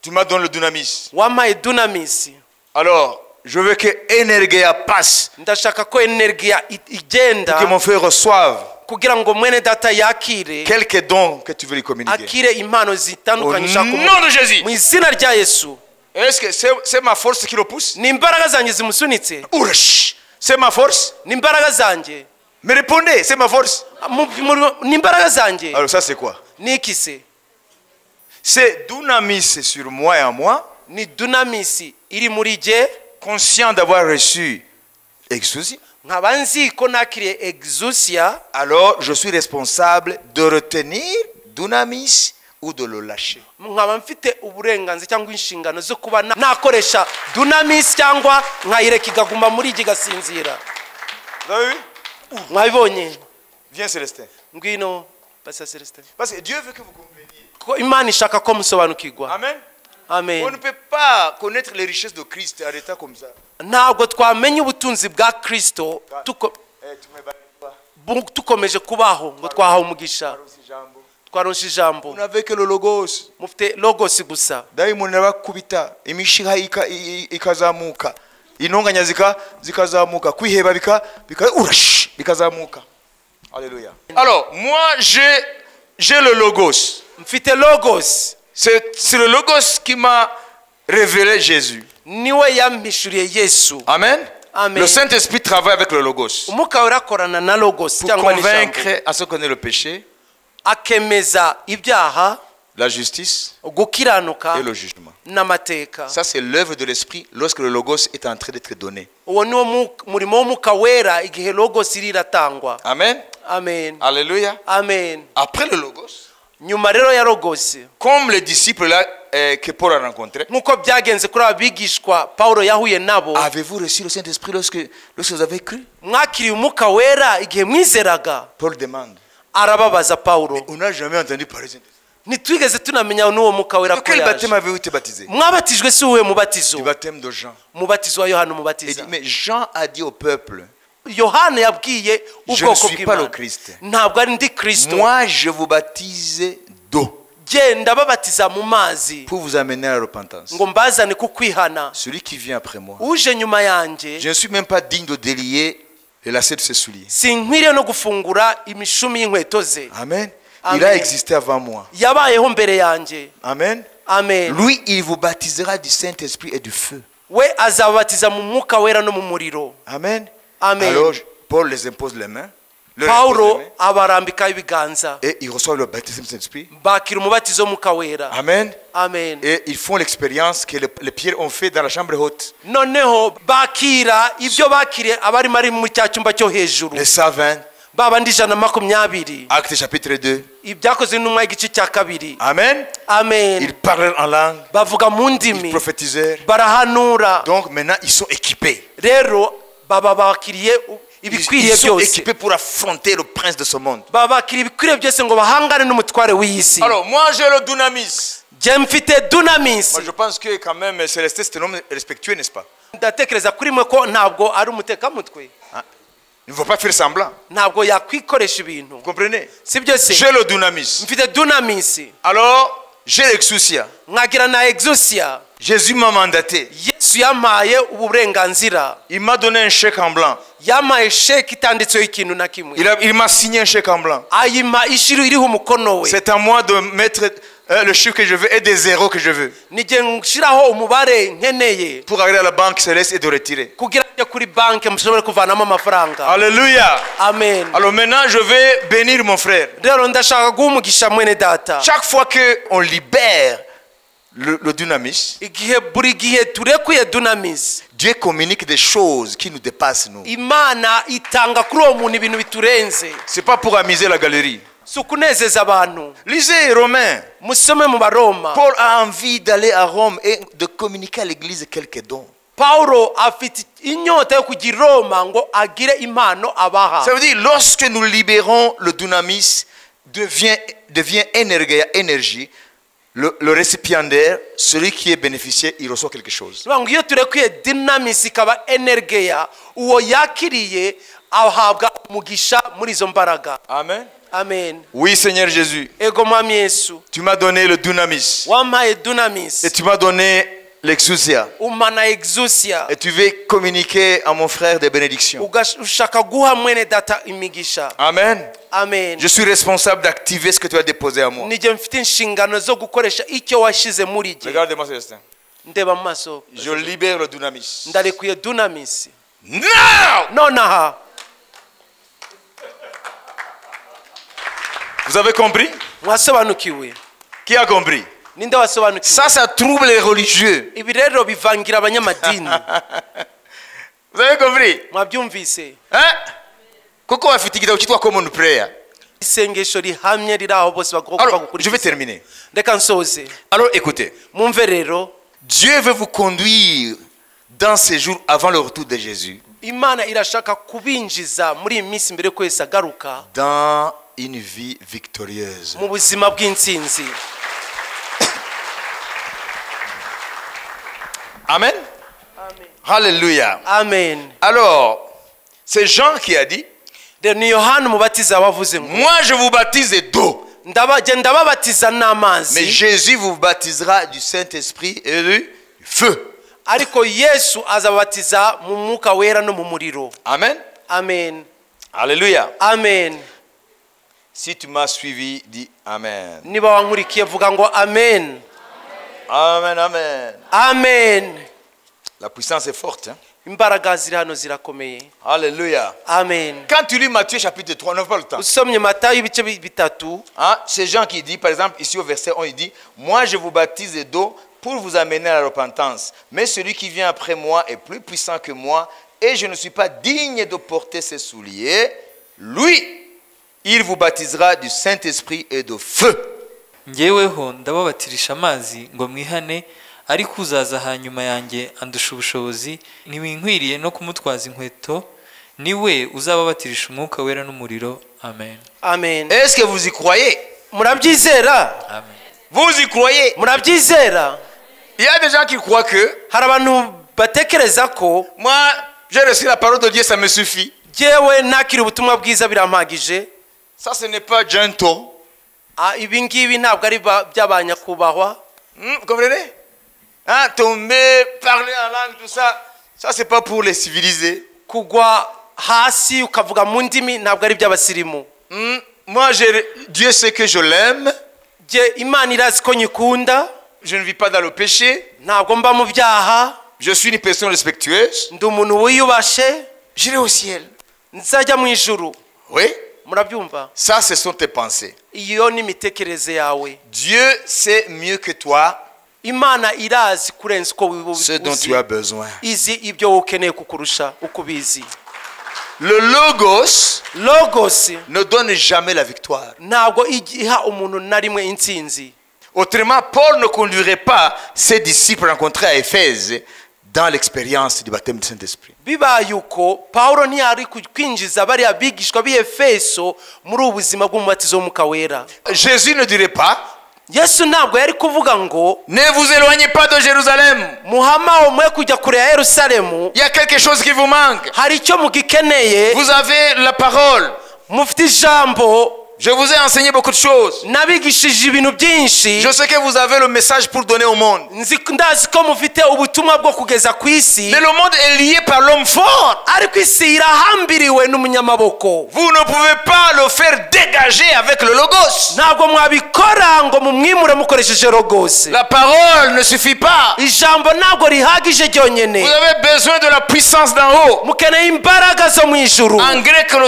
Tu m'as donné le dunamis. wampaye dunamisi Alors, je veux que Energia passe, ndashaka ko energiya i- igenda que mon frère reçoive kugira ngo mwene data yakire quelques dons que tu veux lui communiquer. akire impano zitandukanye. Ushaka nom umuntu. de Jésus. mu izina rya yesu. Est-ce que c'est ma force qui le pousse ni imbaraga zanjye zimusunitse. Ourach, C'est ma force? Ni imbaraga zanjye Mais répondez, c'est ma force. Mu- ni imbaraga zanjye Alors ça c'est quoi? Ni iki se C'est dunamis sur moi et en moi, ni dunamisi iri muri jye conscient d'avoir reçu Exousia. Alors je suis responsable de retenir dunamis ou de le lâcher. nkaba mfite uburenganzira cyangwa inshingano zo kuba na- nakoresha dunamisi cyangwa nkayireka ikaguma muri jye igasinzira mwabibonye? Viens Célestin. ngwino basa celestin Parce que Dieu veut que vous. Ko imana ishaka ko musobanukirwa. Amen. On ne amen peut pas connaître les richesses de Christ en état comme ça. ntabwo twamenya ubutunzi bwa kirisito tuko- Eh, tukomeje kubaho ngo twahawe umugisha. Twaronse ijambo. Que le logos. mufite logosi gusa. Dayimoni arabakubita imishiha ikazamuka. Intonganya zika- zikazamuka. Kwiheba bika bika urash! Bikazamuka. Alléluia. alors moi j'ai j'ai le logos. Mfite c'est le logos qui m'a révélé Jésus. Niwe yampishuriye yesu. Amen. Amen. le Saint-Esprit travaille avec le logos. Pour convaincre à ceux qui connaissent le péché la justice et le jugement. ça c'est l'œuvre de l'esprit lorsque le logos est en train d'être donné. Amen. Amen. Alléluia. Amen. Après le logos nyuma rero ya logosi comme les disciples là euh, que Paul a rencontrés, nk'uko byagenze kuri aba bigishwa pawulo yahuye nabo avez-vous reçu le Saint-Esprit lorsque, lorsque vous avez cru? mwakiriye umwuka wera igihe mwizeraga? Paul demande. arababaza On n'a jamais entendu parler Saint-Esprit. ntitwigeze tunamenya n'uwo mwuka wera De ko yaje. mwabatijwe si uwuhe mubatizo? De umubatizo wa yohana Il umubatiza dit, mais Jean a dit au peuple, yohana yabwiye Je ne ubwoko suis pas le bw'imana Christ. ntabwo ari ndi kirisito moi je vous baptise d'eau genda babatiza mu mazi pour vous amener à la repentance. ngo mbazane ku kwihana Celui qui vient après moi, uje nyuma yanjye je ne suis même pas digne de délier les lacets de ses souliers. sinkwiriye no gufungura imishumi y'inkweto ze Amen. Amen. Il a existé avant moi. yabayeho mbere yanjye Amen. amen Lui, il vous baptisera du Saint-Esprit et du feu. we azababatiza mu mwuka wera no mu muriro Amen. Amen. Alors, Paul les impose les mains. pawulo abarambikaho ibiganza et ils reçoivent le baptême du Saint-Esprit. bakira umubatizo w'umwuka wera Amen. Et ils font l'expérience que les, pierres ont fait dans la chambre haute. noneho bakira ibyo bakiriye abarimo ari mu cya cyumba cyo hejuru Les 120, babandi ijana na makumyabiri Actes chapitre 2. ibyakozwe n'intumwa y'igice cya kabiri Amen. amen Ils parlent en langue, bavuga mu ils ndimi prophétisèrent. barahanura Donc maintenant, ils sont équipés. rero baba bakiriye ibikwiriye byose équipés pour affronter le prince de ce monde. baba bakiriye ibikwiriye byose ngo bahangane n'umutware w'iyi si Alors, moi, j'ai le dunamis. mfite dunamisi Moi, je pense que quand même, Célestin, c'est un homme respectueux, n'est-ce pas? Ndatekereza kuri mwe ko ntabwo ari umutekamutwe Il ne faut pas faire semblant. Vous comprenez? J'ai le dunamis. Alors, j'ai l'exousia. Jésus m'a mandaté. yesu yampaye uburenganzira Il m'a donné un chèque en blanc. yampaye sheki itanditseho ikintu na kimwe Il, m'a signé un chèque en blanc. ayima ishiri iriho umukono we C'est à moi de mettre euh, le chiffre que je veux et des zéros que je veux umubare nkeneye pour aller à la banque céleste et de retirer. kugira ngo kuri banki mushobore kuvanamo amafaranga Alléluia. amen Alors maintenant, je vais bénir mon frère. rero ndashaka guha umugisha mwene data Chaque fois qu'on libère le, le dunamisi Dieu communique des choses qui nous dépassent, nous. C'est pas pour amuser la galerie. Lisez Romains. Paul a envie d'aller à Rome et de communiquer à l'église quelques dons. pawulo afite inyota yo kujya i roma ngo agire impano abaha Ça veut dire, lorsque nous libérons le dynamis, devient, devient énergie, énergie le, le récipiendaire, celui qui est bénéficiaire, il reçoit quelque chose. Mbaraga. Amen. amen. Oui, Seigneur Jésus, tu m'as donné le dunamisi et tu m'as donné l'exousia. Et tu veux communiquer à mon frère des bénédictions. Amen. amen. Je suis responsable d'activer ce que tu as déposé à moi. Regarde-moi mu maso. Je libère le Now! nonaha Vous avez compris? Qui a compris? Ninde wasobanukiwe? Ça, ça trouble les religieux. (laughs) ibi rero bivangira abanyamadini (laughs) Vous avez compris? Mwabyumvise Hein? Kuko bafite igitabo cyitwa common prayer. isengesho rihamye riri aho bose bagomba Alors, je vais gukurikiza terminer. reka nsoze Alors, écoutez. mwumve rero Dieu veut vous conduire dans ces jours avant le retour de Jésus imana irashaka kubinjiza muri iyi minsi mbere ko yesu agaruka dans une vie victorieuse. mu buzima bw'intsinzi Amen? Alléluia. amen Alors, c'est Jean qui a dit, moi je vous baptise d'eau, mais Jésus vous baptisera du Saint-Esprit et du feu. ariko yesu azababatiza mu mwuka wera no mu muriro Amen? amen Alléluia. amen Si tu m'as suivi, dis Amen. niba wankurikiye vuga ngo amen Amen, Amen. amen La puissance est forte. hein. Alléluia. amen Quand tu lis Matthieu chapitre 3, on n'a pas le temps. Hein, C'est Jean qui dit, par exemple, ici au verset 1, il dit Moi je vous baptise d'eau pour vous amener à la repentance. Mais celui qui vient après moi est plus puissant que moi et je ne suis pas digne de porter ses souliers. Lui, il vous baptisera du Saint-Esprit et de feu. Ngeweho ndababatirisha amazi ngo mwihane ariko uzaza hanyuma yanjye andusha ubushobozi ntiwinkwiriye no kumutwaza inkweto ni we uzababatirisha umwuka wera n'umuriro. Amen. Amen. Est-ce que vous y croyez murabyizera? Amen. Vous y croyez murabyizera? Il y a des gens qui croient que hari abantu batekereza ko moi, j'ai reçu la parole de Dieu, ça me suffit. nakira ubutumwa bwiza birampagije. Ça, ce n'est pas gentle. Ah, ibi ngibi ntabwo ari ba- by'abanyakubahwa Hmm, vous comprenez? Hein, Tomber, parler en langue, tout ça, ça, c'est pas pour les civilisés. kugwa hasi ukavuga mu ndimi ntabwo ari iby'abasirimu Hmm, Moi, j'ai- Dieu sait que je l'aime. jye imana irazi ko nyikunda Je ne vis pas dans le péché. ntabwo mba mu byaha Je suis une personne respectueuse. ndi umuntu wiyubashe J'irai au ciel. nzajya mu ijuru Oui. Ça, ce sont tes pensées. Dieu sait mieux que toi ce dont tu as besoin. Le logos logos ne donne jamais la victoire. Autrement, Paul ne conduirait pas ses disciples rencontrés à Éphèse dans l'expérience du baptême du Saint-Esprit. bibaye uko pawulo ntiyari kwinjiza bariya bigishwa b'i efeso muri ubu buzima bw'umubatizo w'umwuka wera Jésus ne dirait pas yesu ntabwo yari kuvuga ngo Ne vous éloignez pas de Jérusalem. muhamaho mwe kujya kure ya yerusalemu Il y a quelque chose qui vous manque. hari icyo mugikeneye Vous avez la parole. mufite ijambo Je vous ai enseigné beaucoup de choses. Je sais que vous avez le message pour donner au monde. Mais le monde est lié par l'homme fort. Vous ne pouvez pas le faire dégager avec le logos. La parole ne suffit pas. Vous avez besoin de la puissance d'en haut. En grec, le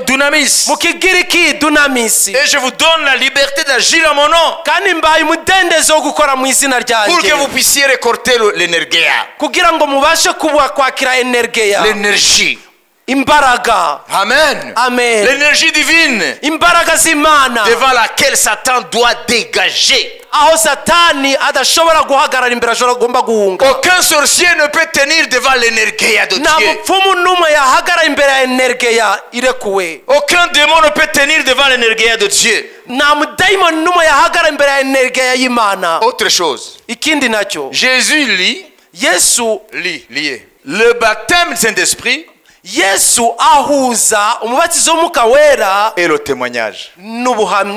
Et Et je vous donne la liberté d'agir en mon nom kandi mbaye umudendezo wo gukora mu izina pour ryanjye que vous puissiez récolter le- l'énergie. kugira ngo mubashe kuba kwakira energeya L'énergie. Imbaraga Amen. amen L'énergie divine imbaraga z'imana devant laquelle Satan doit dégager. aho satani adashobora guhagarara imbere agomba guhunga Aucun sorcier ne peut tenir devant l'énergie de nta Dieu. mupfumu n'umwe yahagarara imbere ya energeya irekuwe Aucun démon ne peut tenir devant l'énergie de Dieu. nta mudayimoni n'umwe yahagarara imbere ya energeya y'imana Autre chose. ikindi nacyo Jésus lit, yesu lit, lié. Le baptême du Saint-Esprit yesu ahuza umubatizo w'umwuka wera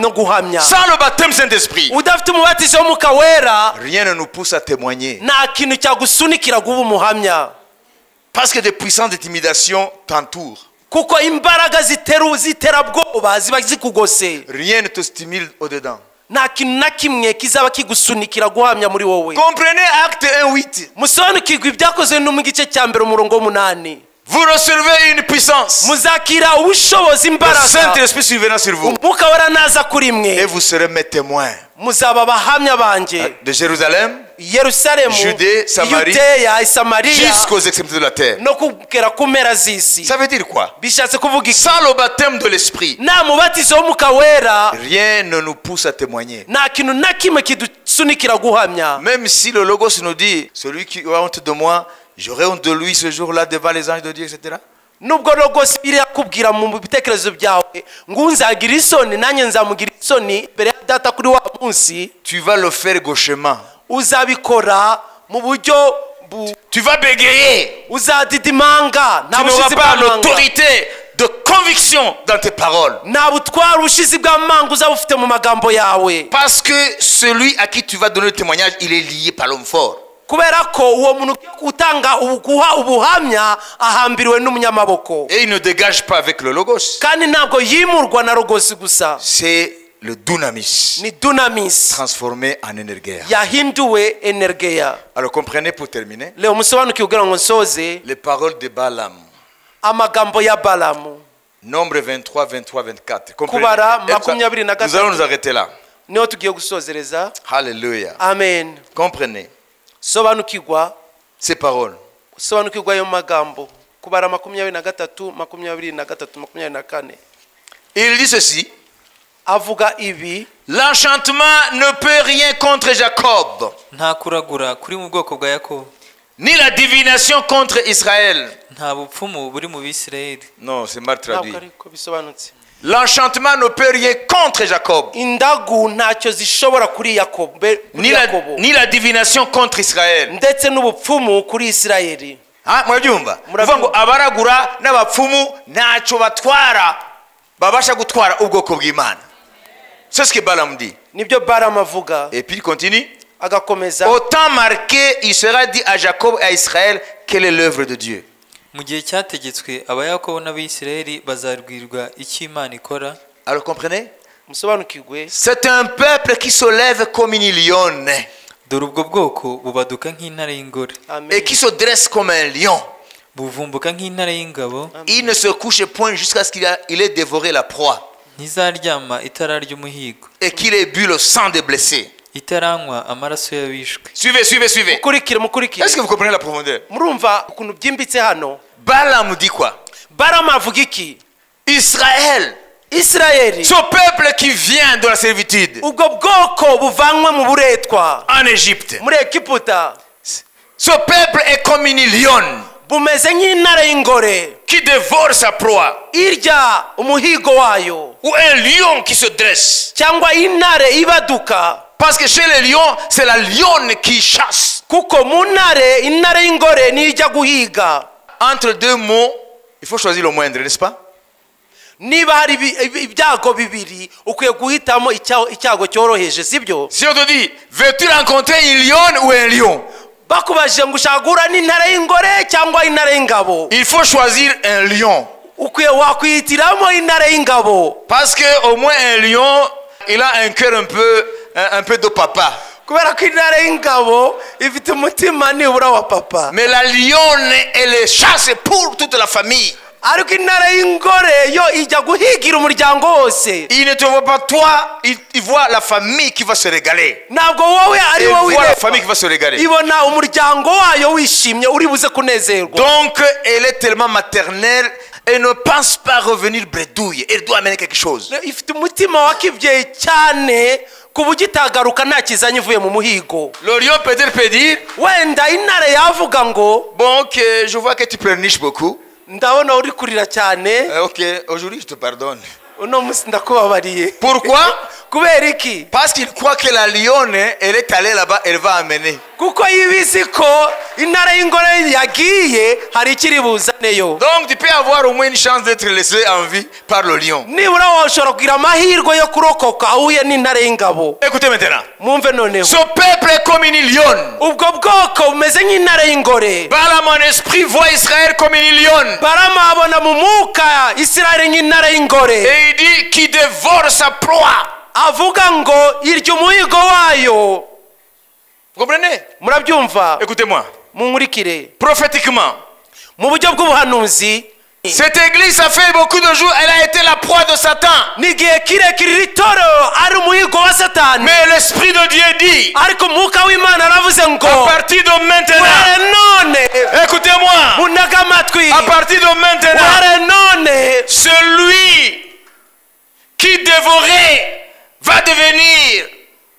no guhamya Sans le baptême udafite umubatizo w'umwuka wera rien ne nous pousse à témoigner. nta kintu cyagusunikira guba umuhamya Parce que des puissances d'intimidation t'entourent. kuko imbaraga ziteru ziterabwoba ziba zikugose Rien ne te stimule au-dedans. nta kintu na kimwe kizaba kigusunikira guhamya muri wowe Comprenez Acte 1, 8. musobanukirwa ibyakozwe no mu gice cya mbere umurongo w'umunani Vous recevez une puissance. muzakira ubushobozi Le imbaraga Saint-Esprit survenant sur vous. umwuka wera naza kuri Et vous serez mes témoins. muzaba abahamya banjye De Jérusalem yerusalemu Judée, Samarie, yudeya jusqu'aux extrémités de la terre. no kugera ku mpera z'isi Ça veut dire quoi? Bishatse kuvuga iki? Sans le baptême de l'Esprit, nta mubatizo w'umwuka wera rien ne nous pousse à témoigner. nta kintu na kimwe kidusunikira guhamya Même si le Logos nous dit, celui qui aura honte de moi, j'aurai honte de lui ce jour-là devant les anges de Dieu, etc. nubwo rwose biriya kubwira mu bitekerezo byawe ngo unzagira isoni nanjye nzamugira isoni imbere ya data kuri wa munsi Tu vas le faire gauchement. uzabikora mu buryo bu- Tu vas bégayer. uzadidimanga nta bushizi pas bw'amanga l'autorité de conviction dans tes paroles. Parce que celui à qui tu vas donner le témoignage, il est lié par l'homme fort. Kubera ko uwo muntu ubu- guha ubuhamya ahambiriwe n'umunyamaboko. Et il ne dégage pas avec le Logos. kandi ntabwo yimurwa na rogosi gusa. C'est le dunamis. Ni dunamis. Transformé en énergie. yahinduwe energeya Alors comprenez pour terminer. Reba umusobanukiwe kugira ngo nsoze. Les paroles de Balaam. amagambo ya balamu Nombre 23, 23, 24. Comprenez. Kubara, makumyabiri na Nous gatatu. allons nous arrêter là. niho tugiye gusozereza. Amen. Comprenez sobanukirwa ces paroles. sobanukirwa ayo magambo kubara makumyabiri na gatatu makumyabiri na gatatu makumyabiri na kane Il dit ceci. avuga ibi L'enchantement ne peut rien contre Jacob, nta kuragura kuri mu bwoko bwa yakobo ni la divination contre Israël. nta bupfumu buri mu bisirayeli Non, c'est mal traduit. bisobanutse L'enchantement ne peut rien contre Jacob, indagu ntacyo zishobora kuri yakobo. Ni la, yakobo. ni la divination contre Israël. ndetse n'ubupfumu kuri isirayeli Ah, murabyumva uvuga ngo abaragura n'abapfumu ntacyo batwara babasha gutwara ubwoko bw'imana. C'est ce que Balaam dit. Nibyo baramu avuga. Et puis il continue. Agakomeza. Autant marqué il sera dit à Jacob et à Israël quelle est l'œuvre de Dieu mu gihe cyategetswe abayakobo n'abisirayeli bazabwirwa icyo imana ikora? Alors comprenez? Musobanukirwe c'est un peuple qui se lève comme une lionne. Dore ubwo bwoko bubaduka nk'intare y'ingore. Et qui se dresse comme un lion. Buvumbuka nk'intare y'ingabo. Il ne se couche point jusqu'à ce qu'il ait dévoré la proie. Ntizaryama itararya umuhigo. Et qu'il ait bu le sang des blessés. Itaranywa amaraso y'abishwe. Suivez suivez suivez. Mukurikire mukurikire. Est-ce que vous comprenez la profondeur? Murumva ukuntu byimbitse hano Balaam dit quoi? Baramu avuga iki Israël. Isirayeli Ce peuple qui vient de la servitude. Ubwo bwoko buvanywe mu buretwa. En Égypte, muri egiputa. Ce peuple est comme une lionne. Bumeze nk'intare y'ingore. Qui dévore sa proie. Irya umuhigo wayo. Ou un lion qui se dresse. cyangwa intare ibaduka Parce que chez les lions, c'est la lionne qui chasse. kuko mu ntare intare y'ingore niyo ijya guhiga Entre deux mots, il faut choisir le moindre, n'est-ce pas? Niba hari ibyago bibiri ukwiye guhitamo icya- icyago cyoroheje sibyo? Si on te dit, veux-tu rencontrer une lionne ou un lion? Bakubajije ngo ushaka guhura n'intare y'ingore cyangwa intare y'ingabo? Il faut choisir un lion. ukwiye wakwihitiramo intare y'ingabo? Parce que au moins un lion, il a un cœur un peu, un, un peu de papa. Kubera ko intare y'ingabo ifite umutima nibura wa papa Mais la lionne, elle chasse pour toute la famille. ariko intare y'ingore yo ijya guhigira umuryango wose Il ne te voit pas toi, il, voit la famille qui va se régaler. ntabwo wowe ari Il wowe voit la famille qui va se régaler. ibona umuryango wayo wishimye uri buze kunezerwa Donc, elle est tellement maternelle, elle ne pense pas revenir bredouille. Elle doit amener quelque chose. ifite umutima wa kibyeyi cyane ku buryo itagaruka nta kizanye ivuye mu muhigo Le lion peut-être peut dire, wenda intare yavuga ngo bon, ok, je vois que tu pleurniches beaucoup. ndabona uri kurira cyane Euh, ok, aujourd'hui je te pardonne. uno munsi ndakubabariye Pourquoi (laughs) kubera iki Parce qu'il croit que la lionne, elle est allée là-bas, elle va amener. Kuko yibizi ko intare y'ingore yagiye hari ikiri buzaneyo Donc tu peux avoir au moins une chance d'être laissé en vie par le lion. nibura washobora kugira amahirwe yo kurokoka ahuye n'intare y'ingabo Écoutez maintenant. mwumve noneho Ce peuple est comme une lionne. ubwo bwoko bumeze nk'intare y'ingore esprit voit Israël comme une lionne. abona mu mwuka isirayeli nk'intare y'ingore Et il dit qui dévore sa proie. avuga ngo iryo umuhigo wayo Vous comprenez? Murabyumva. Écoutez-moi. munkurikire Prophétiquement, mu buryo bw'ubuhanuzi cette église, ça fait beaucoup de jours, elle a été la proie de Satan. ni igihe kirekire iri toro ari umuhigo wa satani. Mais l'Esprit de Dieu dit, ariko umwuka w'imana aravuze ngo à partir de maintenant, munaga amatwi. À partir de maintenant, none. celui qui dévorait va devenir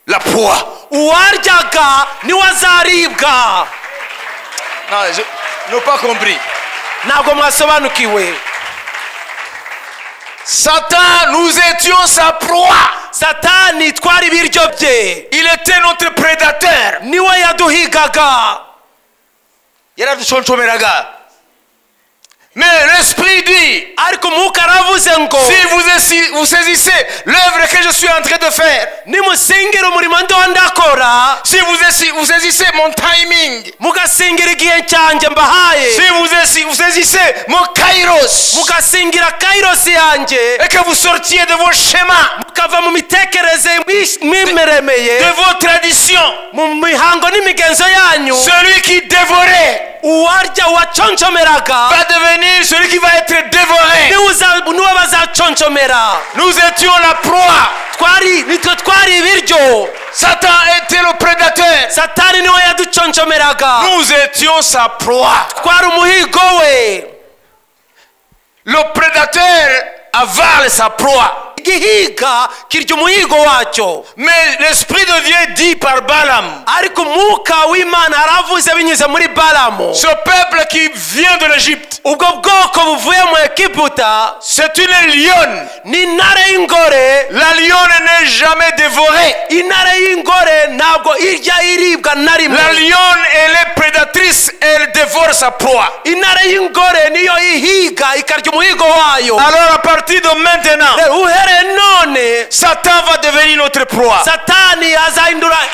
la proie. uwaryaga ni we azaribwa ntabwo mwasobanukiwe Satan, nous étions sa proie. satani twari ibiryo bye Il était notre prédateur. ni we yaduhigaga yaradushonshomeraga mais l'esprit dit si vous, saisissez l'œuvre que je suis en train de faire si vous, saisissez mon timing. Si vous, vous saisissez mon kairos. Et que vous sortiez de vos schémas. De vos traditions. Celui qui dévorait va devenir celui qui va être dévoré. Nous étions la proie. Satan était le prédateur. Nous étions sa proie. Le prédateur avale sa proie igihiga kirya umuhigo wacyo Mais l'Esprit de Dieu dit par Balaam, ariko umwuka w'imana aravuze binyuze muri balamu ce peuple qui vient de l'Égypte, ubwo bwoko buvuye mu egiputa c'est une lionne. ni intare y'ingore La lionne n'est jamais dévorée. intare y'ingore ntabwo irya iribwa na La rimwe lionne, elle est prédatrice, elle dévore sa proie. intare y'ingore niyo ihiga ikarya umuhigo wayo Alors à partir de maintenant, Uhereye none Satan va devenir notre proie. satani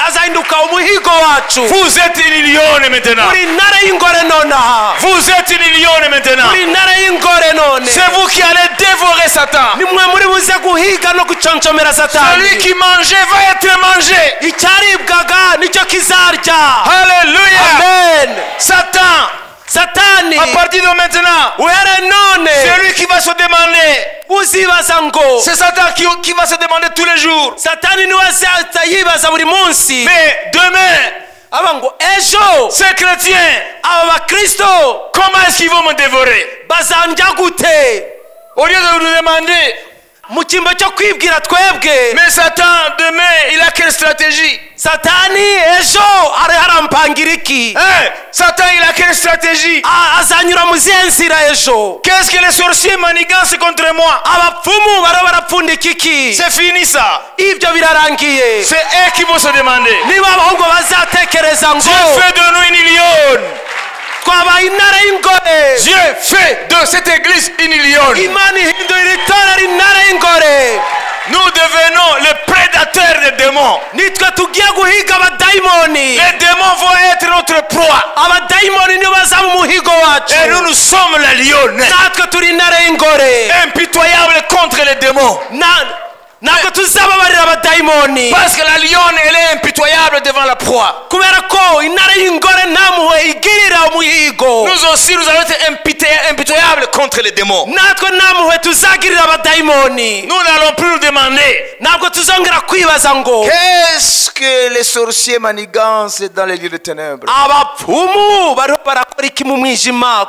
azahinduka umuhigo wacu Vous êtes une lionne maintenant. uri intare y'ingore nonaha Vous êtes une lionne maintenant. uri intare y'ingore none C'est vous qui allez dévorer Satan. nimwe muri buze guhiga no guconshomera Celui satani qui mangeait va être mangé. icyaribwaga nicyo kizarya Alléluia. amen Satan, satani à partir de maintenant, uhere none celui qui va se demander, ngo c'est Satan qui, qui va se demander tous les jours. satani niwe azaza yibaza buri munsi Mais demain, aba ngo ejo ces chrétiens, aba bakristo comment est-ce qu'ils vont me dévorer? Bazandya gute Au lieu de nous demander, mu cyimbo cyo kwibwira twebwe. Mais Satan, demain, il a quelle stratégie? Satani ejo ari harampangira iki? Hein Satan, il a quelle stratégie? Azanyura mu zihe nzira ejo. Qu'est-ce que les sorciers manigancent contre moi? Abapfumu bara barapfundika iki? C'est fini ça. ibyo birarangiye. C'est eux qui vont se demander. niba abahungu bazatekereza ngo Dieu fait de nous une lionne. Dieu fait de cette église une y'ingore Nous devenons les prédateurs des démons. Les démons vont être notre proie. wacu Et nous, nous sommes la lionne. Impitoyable contre les démons. Na- ntabwo tuzababarira tuzagirira abadayimoni Parce que la lionne, elle est impitoyable devant la proie. kubera ko intare y'ingore nta mpuhwe igirira umuhigo Nous aussi, nous allons être impitoyables contre les démons. natwe nta mpuhwe tuzagirira abadayimoni Nous n'allons plus nous demander ntabwo tuzongera kwibaza ngo qu'est-ce que les sorciers manigancent dans les lieux de ténèbres? abapfumu bariho barakora iki mu mwijima?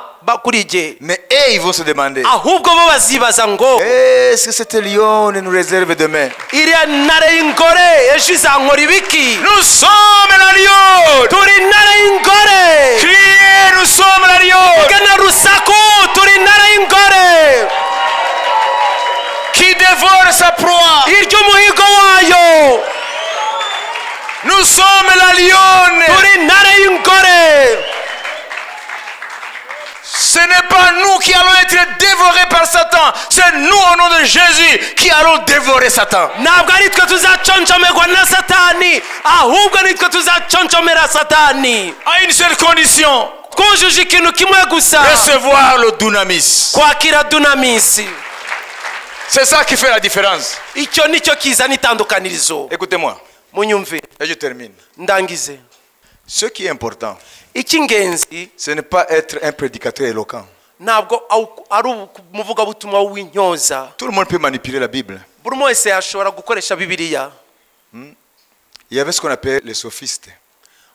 Mais eux, ils vont se demander. Ahubwo bo bazibaza ngo est-ce que cette lionne nous réserve demain iriya ntare y'ingore ejo izankora ibiki? Nous sommes la lionne! Turi intare y'ingore! Criez, nous sommes la lionne? Gana rusaku turi intare y'ingore! Qui dévore sa proie? irya umuhigo wayo! Nous sommes la lionne. turi intare y'ingore Ce n'est pas nous qui allons être dévorés par Satan. C'est nous, au nom de Jésus, qui allons dévorer Satan. satani À une seule condition recevoir le dunamis. C'est ça qui fait la différence. Écoutez-moi, et je termine. Ce qui est important, icy'ingenzi ce n'est pas être un prédicateur éloquent. ntabwo awu- ari umuvugabutumwa w'intyoza Tout le monde peut manipuler la Bible. buri umwe wese yashobora gukoresha bibiliya Il y avait ce qu'on appelait les sophistes.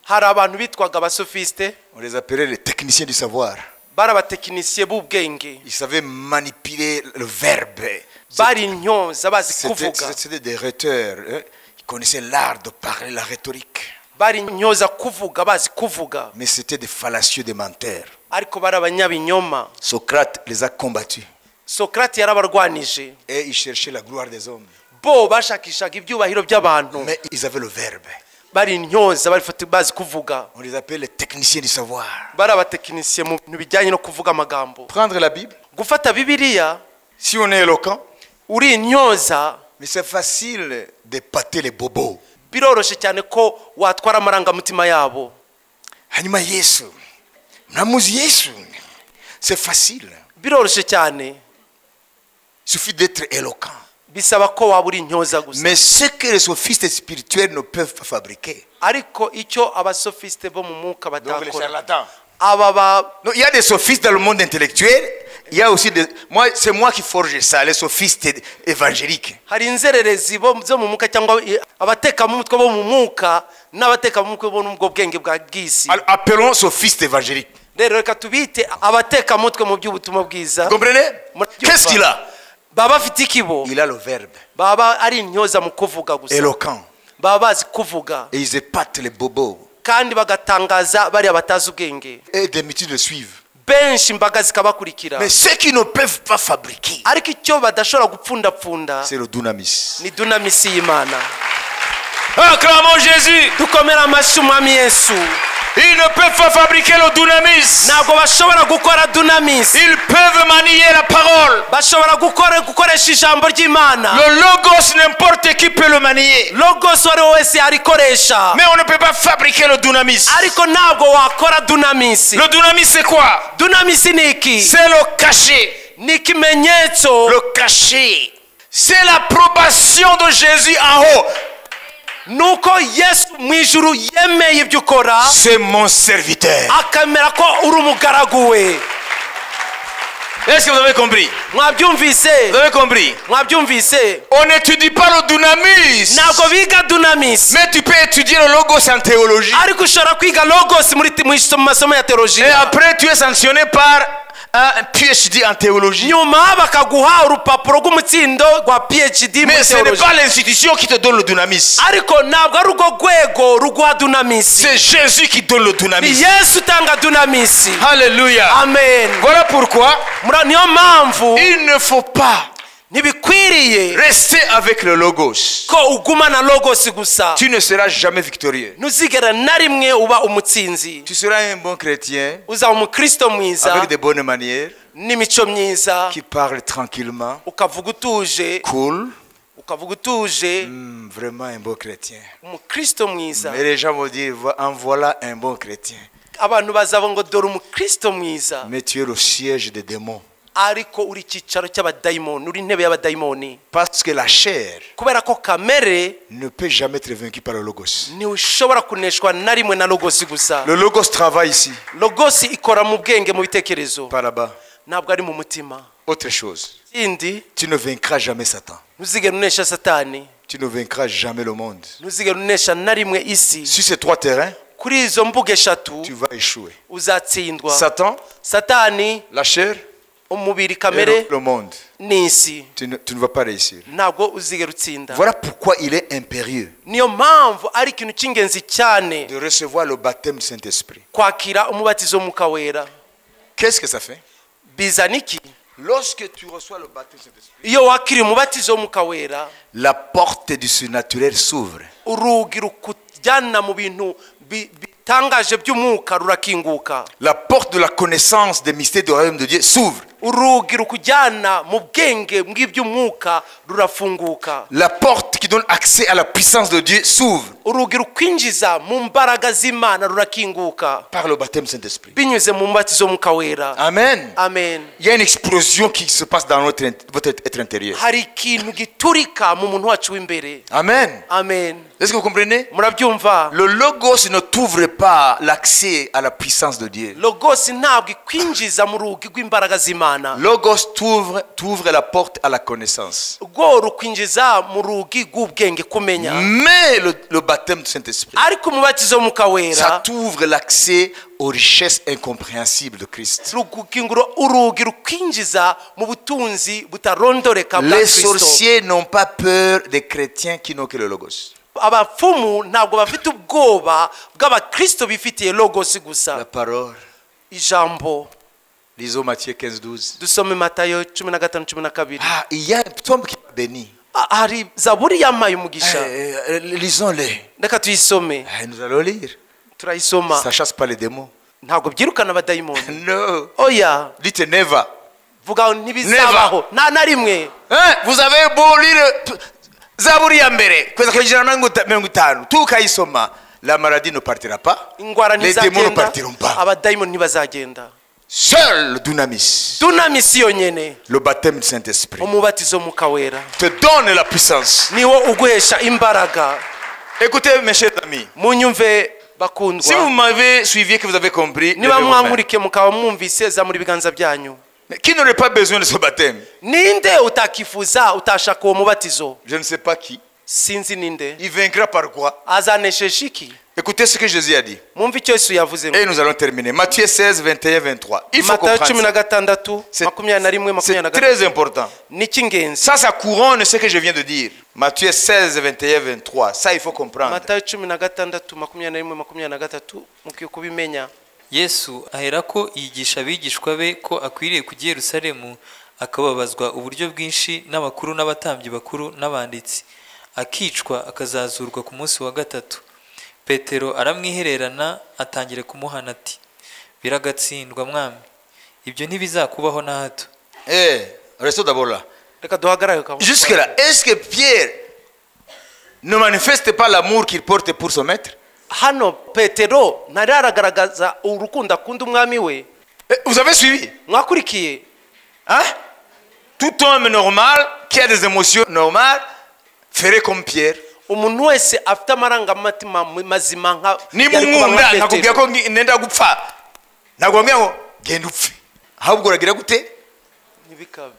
hari abantu bitwaga abasofisite On les appelait les techniciens du savoir. bari abatekinisiye b'ubwenge Ils savaient manipuler le verbe. bari intyoza bazi C'était kuvuga c'était des rhéteurs. hein. Ils connaissaient l'art de parler, la rhétorique. Mais c'était des fallacieux, des menteurs. Socrate les a combattus. yarabarwanije Et ils cherchaient la gloire des hommes. bo bashakishaga ibyubahiro by'abantu Mais ils avaient le verbe. bari intyoza bari fati- bazi kuvuga On les appelle les techniciens du savoir. bari abatekinisiye mu bintu bijyanye no kuvuga amagambo Prendre la Bible, gufata bibiliya si on est éloquent, uri intyoza mais c'est facile d'épater les bobos. Biroroshye cyane ko watwara amarangamutima yabo. Hanyuma yesu mnamuzi yesu c'est facile. Biroroshye cyane. Il suffit d'être éloquent. Bisaba ko waba uri intyoza gusa. Mais ce que les sophistes spirituels ne peuvent pas fabriquer ariko icyo abasofisite bo mu mwuka batakora Non, il y a des sophistes dans le monde intellectuel il y a aussi des moi c'est moi qui forge ça les sophistes évangéliques. Hari inzererezi bo zo mu mwuka cyangwa i- abatekamutwe bo mu mwuka n'abatekamutwe bo n'ubwo bwenge bwa bw'isi Alors, appelons sophistes évangéliques. Rero reka tubite abatekamutwe mu by'ubutumwa bwiza. Vous comprenez qu'est-ce qu'il a? Baba bafite ikibo. Il a le verbe. Baba ari intyoza mu kuvuga gusa. Éloquent. Baba kuvuga. Et ils épatent les bobos kandi bagatangaza bariya batazi ubwenge. Benshi imbaga zikabakurikira. Ariko icyo badashobora gupfundapfunda ni dunamisi y'imana. Dukomera amashyi umwami yesu. Ils ne peuvent pas fabriquer le dunamis. ntabwo bashobora gukora dunamisi Ils peuvent manier la parole. bashobora gukora gukoresha ijambo ry'imana Le logos, n'importe qui peut le manier. logos uwo ari we wese yarikoresha Mais on ne peut pas fabriquer le dunamis. ariko ntabwo wakora dunamisi Le dunamis, c'est quoi? Dunamisi ni iki? C'est le cachet. ni ikimenyetso Le cachet. C'est l'approbation de Jésus en haut. Ni uko yesu mu ijuru yemeye ibyo ukora C'est mon serviteur. akemera ko uri umugaragu we. Est-ce que vous avez compris? Vous avez compris? On n'étudie pas le dunamisi Mais tu peux étudier le logos en théologie. Et après, tu es sanctionné par PhD en théologie. nyuma bakaguha urupapuro rw'umutsindo rwa phd Mais ce n'est pas l'institution qui te donne le dunamis. ariko ntabwo ari urwo rwego ruguha dunamisi C'est Jésus qui donne le dunamis. yesu utanga dunamisi Alléluia. amen Voilà pourquoi niyo mpamvu il ne faut pas ntibikwiriye rester avec le logos. ko ugumana logos gusa Tu ne seras jamais victorieux. ntuzigera na rimwe uba umutsinzi Tu seras un bon chrétien uzaba umukristo mwiza avec de bonnes manières, n'imico myiza qui parle tranquillement, ukavuga utuje cool. ukavuga utuje Hmm, vraiment un bon chrétien. umukristo mwiza Mais les gens vont dire, en voilà un bon chrétien. abantu bazaba ngo dore umukristo mwiza Mais tu es le siège des démons. Ariko uri icyicaro cy'abadayimoni uri intebe y'abadayimoni Parce que la chair kubera ko kamere ne peut jamais être vaincue par le logos. ntiushobora kuneshwa na rimwe na logosi gusa Le logos travaille ici, logosi ikora mu bwenge mu bitekerezo par là-bas. ntabwo ari mu mutima Autre chose, tu ne vaincras jamais Satan. ntuzigere unesha satani Tu ne vaincras jamais le monde. ntuzigere unesha na rimwe isi Sur ces trois terrains, kuri izo mbuga eshatu tu vas échouer. uzatsindwa Satan, satani la chair umubiri kamere le, le monde. n'isi Tu ne, tu ne vas pas réussir. ntabwo uzigera utsinda Voilà pourquoi il est impérieux niyo mpamvu ari ikintu cy'ingenzi cyane de recevoir le baptême du Saint-Esprit. kwakira umubatizo w'umwuka wera Qu'est-ce que ça fait? Bizana iki? Lorsque tu reçois le baptême du Saint-Esprit, la porte du surnaturel s'ouvre. La porte de la connaissance des mystères du royaume de Dieu s'ouvre. Urugi rukujyana mu bwenge bw'iby'umwuka rurafunguka La porte qui donne accès à la puissance de Dieu s'ouvre urugi rukwinjiza mu mbaraga z'imana rurakinguka par le baptême du Saint-Esprit. binyuze mu mubatizo w'umwuka wera Amen. amen Il y a une explosion qui se passe dans notre, votre être intérieur. hari ikintu giturika mu muntu wacu w'imbere Amen. amen Est-ce que vous comprenez? Murabyumva? Le logos ne t'ouvre pas l'accès à la puissance de Dieu. logosi ntabwo ikwinjiza mu rugi rw'imbaraga z'imana Logos t'ouvre, t'ouvre la porte à la connaissance. rwo rukwinjiza mu rugi rw'ubwenge kumenya Mais le, le baptême du Saint-Esprit, ariko umubatizo w'umwuka ça t'ouvre l'accès aux richesses incompréhensibles de Christ. rugukingura urugi rukwinjiza mu butunzi butarondoreka bwa Les sorciers n'ont pas peur des chrétiens qui n'ont que le logos. abapfumu ntabwo bafite ubwoba bw'abakristo bifitiye logosi La parole. ijambo Lisons Matthieu 15, 12. dusome matayo cumi na gatanu cumi na kabiri Ah, il y a un psaume qui m'a béni. Ah, hari zaburi yampaye umugisha Euh, euh, Lisons-le. reka tuyisome Ah, Nous allons lire. turayisoma Ça chasse pas les démons. ntabwo byirukana abadayimoni (laughs) No. oya Dites never. vuga ntibizabaho nta na rimwe? Vous avez beau lire Zaburi ya mbere kweza ku na mirongo ita- mirongo itanu tukayisoma la maladie ne partira pas ingwara les démons ne partiront pas abadayimoni ntibazagenda seul le dunamis dunamisi yonyine le baptême du Saint-Esprit. Umubatizo w'umwuka wera te donne la puissance. Niwo uguhesha imbaraga. Écoutez mes chers amis. Munyumve si vous bakundwa m'avez suivi que vous avez compris niba mwankurikiye mukaba mwumvise zamura ibiganza byanyu. Qui n'aurait pas besoin de ce baptême? Ninde utakifuza utashaka uwo mubatizo? Je ne sais pas qui. Sinzi ninde. Il vaincra par quoi? Azanesheje iki écoutez ce que Jésus a dit. Et nous allons terminer. Matthieu 16 21 23 il faut comprendre C'est- très important. Ça, ça couronne ce que je viens de dire. Matthieu 16, 21, 23. Ça, il faut comprendre. yesu aherako yigisha abigishwa be ko akwiriye kujya i yerusalemu akababazwa uburyo bwinshi n'abakuru n'abatambyi bakuru n'abanditsi. Akicwa akazazurwa ku munsi wa gatatu. Petero aramwihererana atangira kumuhana ati biragatsindwa mwami ibyo ntibizakubaho na hato Eh, restons d'abord là. reka duhagarare ukaba- Jusque-là, est-ce que Pierre ne manifeste pas l'amour qu'il porte pour son maître hano petero ntari aragaragaza urukundo akunda umwami we Eh, Vous avez suivi mwakurikiye hein? Tout homme normal, qui a des émotions normales, ferait comme Pierre. Umuntu wese afite amarangamutima mazima nka unkunda nakubwira ko nenda gupfa. Nagomba ngo genda upfe. Ahubwo uragira gute?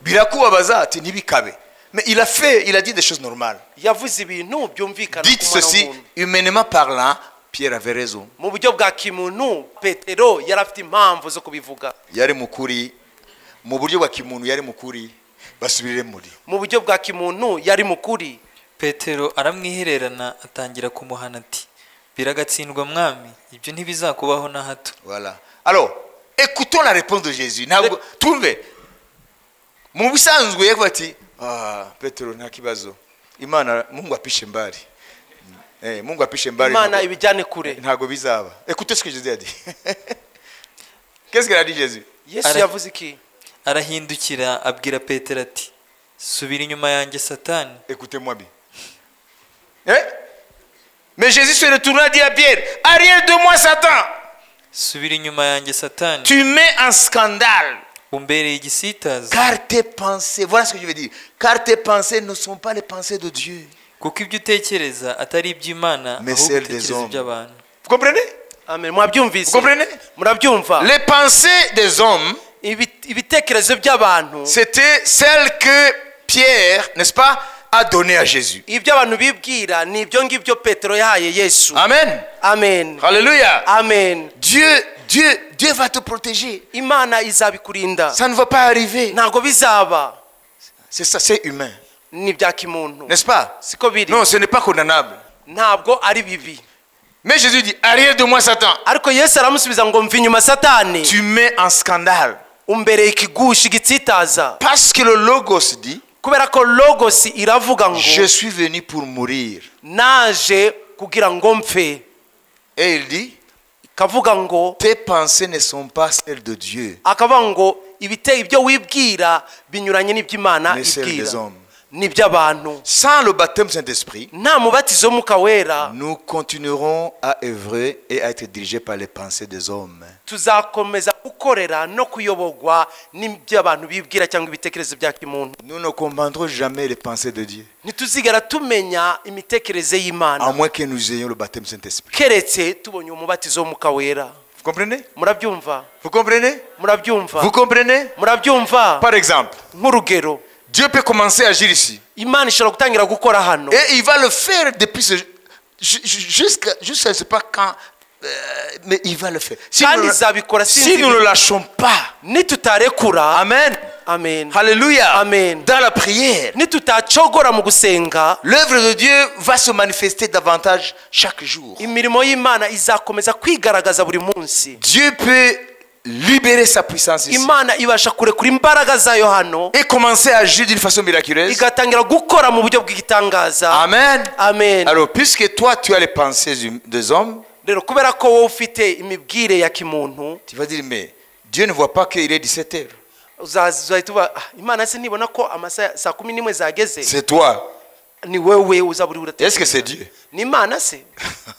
Birakubabaza ati ntibikabe. Mais il a fait il a dit des choses normales. Yavuze ibintu byumvikana mwana ceci w'umuntu. humainement parlant Pierre avait raison. Mu buryo bwa kimuntu petero yari afite impamvu zo kubivuga. Yari mu kuri. Mu buryo bwa kimuntu yari mu kuri basubirire muri. Mu buryo bwa kimuntu yari mu kuri petero aramwihererana atangira kumuhana ati biragatsindwa mwami ibyo ntibizakubaho na hato. Alo ekutona repondo jezi ntabwo tumve mu busanzwe yavuga ati ah, petero nta kibazo. Imana mungu apishe mbari. Mm. Eh, mungu apishe mbari imana ibijyane kure. Eh, ntabwo bizaba. Ekute sike jezi yadi kesike radi yesu yavuze iki? arahindukira abwira petero ati subira inyuma yanjye satani. Ekute mwabi hein? Mais Jésus se retourna dit à Pierre arrière de moi Satan. Tu mets en scandale. Igisitaza Car tes pensées, voilà ce que je veux dire. Car tes pensées ne sont pas les pensées de Dieu. Mais ahubwo celle des hommes. Vous comprenez? Amen mwabyumvise Vous comprenez? Les pensées des hommes, c'était celles que Pierre, n'est-ce pas, a données à Jésus. ibyo abantu bibwira ni ibyo ngibyo petero yahaye yesu Amen. amen Alléluia. amen Dieu, Dieu, Dieu va te protéger. imana izabikurinda Ça ne va pas arriver. ntabwo bizaba C'est ça, c'est humain. ni ibya kimuntu N'est-ce pas? Siko biri Non, ce n'est pas condamnable. ntabwo ari bibi Mais Jésus dit, arrière de moi Satan. ariko yesu aramusubiza ngo mva inyuma satani Tu mets en scandale. umbereye ikigusha igitsitaza Parce que le Logos dit, kubera ko logosi iravuga ngo je suis venu pour mourir. naje kugira ngo mpfe. Et il dit, ikavuga ngo tes pensées ne sont pas celles de Dieu, akavuga ngo ibite ibyo wibwira binyuranye n'iby'imana mais celles des ibwira Sans le baptême Saint-Esprit, nous continuerons à œuvrer et à être dirigés par les pensées des hommes. Nous ne comprendrons jamais les pensées de Dieu, à moins que nous ayons le baptême Saint-Esprit. Vous comprenez? Vous comprenez? Vous comprenez? Par exemple, Dieu peut commencer à agir ici. Et il va le faire depuis ce... ju- ju- Jusqu'à, jusqu'à je ne sais pas quand, euh, mais il va le faire. Si, nous, si nous ne lâchons pas, Amen. amen Alléluia. Amen. Dans la prière, l'œuvre de Dieu va se manifester davantage chaque jour. Dieu peut libérer sa puissance ici imana ibasha kurekura imbaraga zayo hano et commencer à agir d'une façon miraculeuse. igatangira gukora mu buryo bw'igitangaza Amen. amen Alors, puisque toi, tu as les pensées des hommes, rero kubera ko wowe ufite imibwire ya kimuntu tu vas dire, mais Dieu ne voit pas qu'il est 17 heures. uzaza uzahita uba "Ah, imana se nibona ko amasaha saa kumi n'imwe zageze C'est toi. ni Est-ce que c'est Dieu? Ni imana se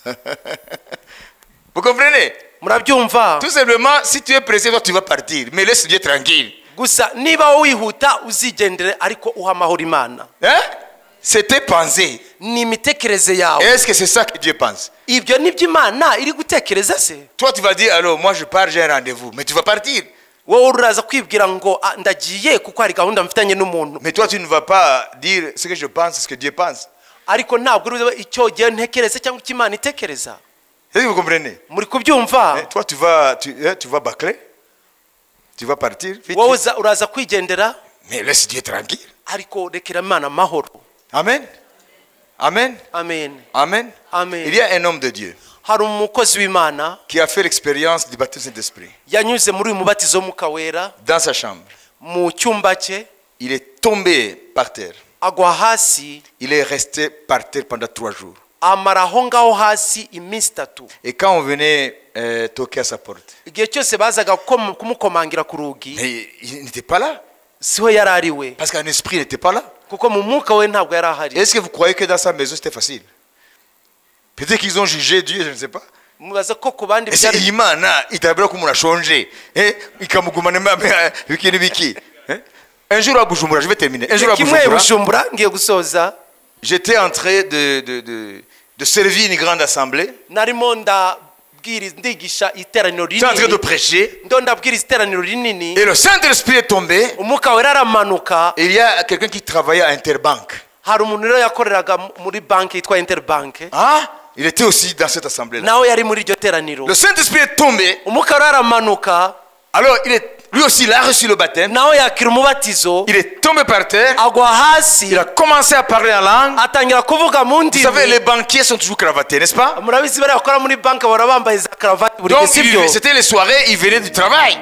(laughs) Vous comprenez? Murabyumva? Tout simplement, si tu es pressé, toi, tu vas partir. Mais laisse Dieu tranquille. gusa niba wowe wihuta uzigendere ariko uha amahoro imana Hein? C'est tes pensées. ni imitekerereze yawe Est-ce que c'est ça que Dieu pense? Ibyo ni byo imana iri gutekereza se Toi, tu vas dire, alors, moi, je pars, j'ai un rendez-vous. Mais tu vas partir. wowe uraza kwibwira ngo "Ah, ndagiye kuko hari gahunda mfitanye n'umuntu Mais toi, tu ne vas pas dire ce que je pense, ce que Dieu pense. ariko ntabwo uri icyo gihe ntekereza cyangwa icyo imana itekereza Est-ce que vous comprenez? Hein, Toi, tu vas, tu, hein, tu vas bâcler. Tu vas partir. vite, vite. Mais laisse Dieu tranquille. Amen. Amen. amen Amen. Amen. Il y a un homme de Dieu qui a fait l'expérience du baptême Saint-Esprit dans sa chambre. Il est tombé par terre. Il est resté par terre pendant trois jours. Amara aho ngaho hasi iminsi itatu. Et quand on venait euh, toquer à sa porte, igihe cyose bazaga kumu- kumukomangira ku rugi. Mais il n'était pas là. siho yari ari we. Parce qu'un esprit n'était pas là. kuko mu mwuka we ntabwo yari ahari. Est-ce que vous croyez que dans sa maison c'était facile? Peut-être qu'ils ont jugé Dieu, je ne sais pas. mubaza ko ku bandi ese byari iyi mana itabira ko umuntu ashonje eh, ikamugumana ma- biki n'ibiki eh? un jour à Bujumbura je vais terminer. Un jour à Bujumbura. Bujumbura ngiye gusoza. J'étais en train de, de, de, de servir une grande assemblée. J'étais en train de prêcher. Et le Saint-Esprit est tombé. Et il y a quelqu'un qui travaillait à Interbank. Ah il était aussi dans cette assemblée là nawe yari muri iryo teraniro. Le Saint-Esprit est tombé. Alors il est, lui aussi il a reçu le baptême. Il est tombé par terre. Il a commencé à parler en langue. Vous savez les banquiers sont toujours cravatés n'est-ce pas? Donc, c'était les soirées, il venait du travail.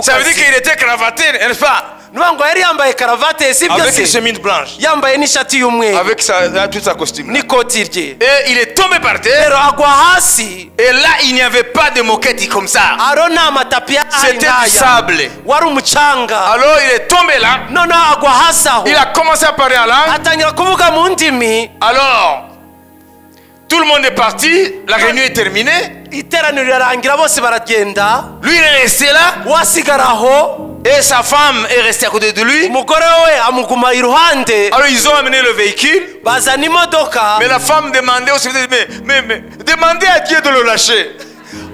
Ça veut dire qu'il était cravaté, n'est-ce pas? Ngo yari yambaye karavate Avec une se chemise blanche, yambaye n'ishati y'umweru. Avec sa, toute sa costume. n'ikoti rye. Et il est tombé par terre. rero agwa hasi. Et là, il n'y avait pas de moquette comme ça. aro nta matapi ahari Du sable. Alors, il est tombé là. Il a commencé à parler en langue. Alors, Tout le monde est parti, la réunion est terminée. Lui, il est resté là et sa femme est restée à côté de lui. Alors, ils ont amené le véhicule. Mais la femme demandait au serviteur, mais, mais, mais, demandez à Dieu de le lâcher.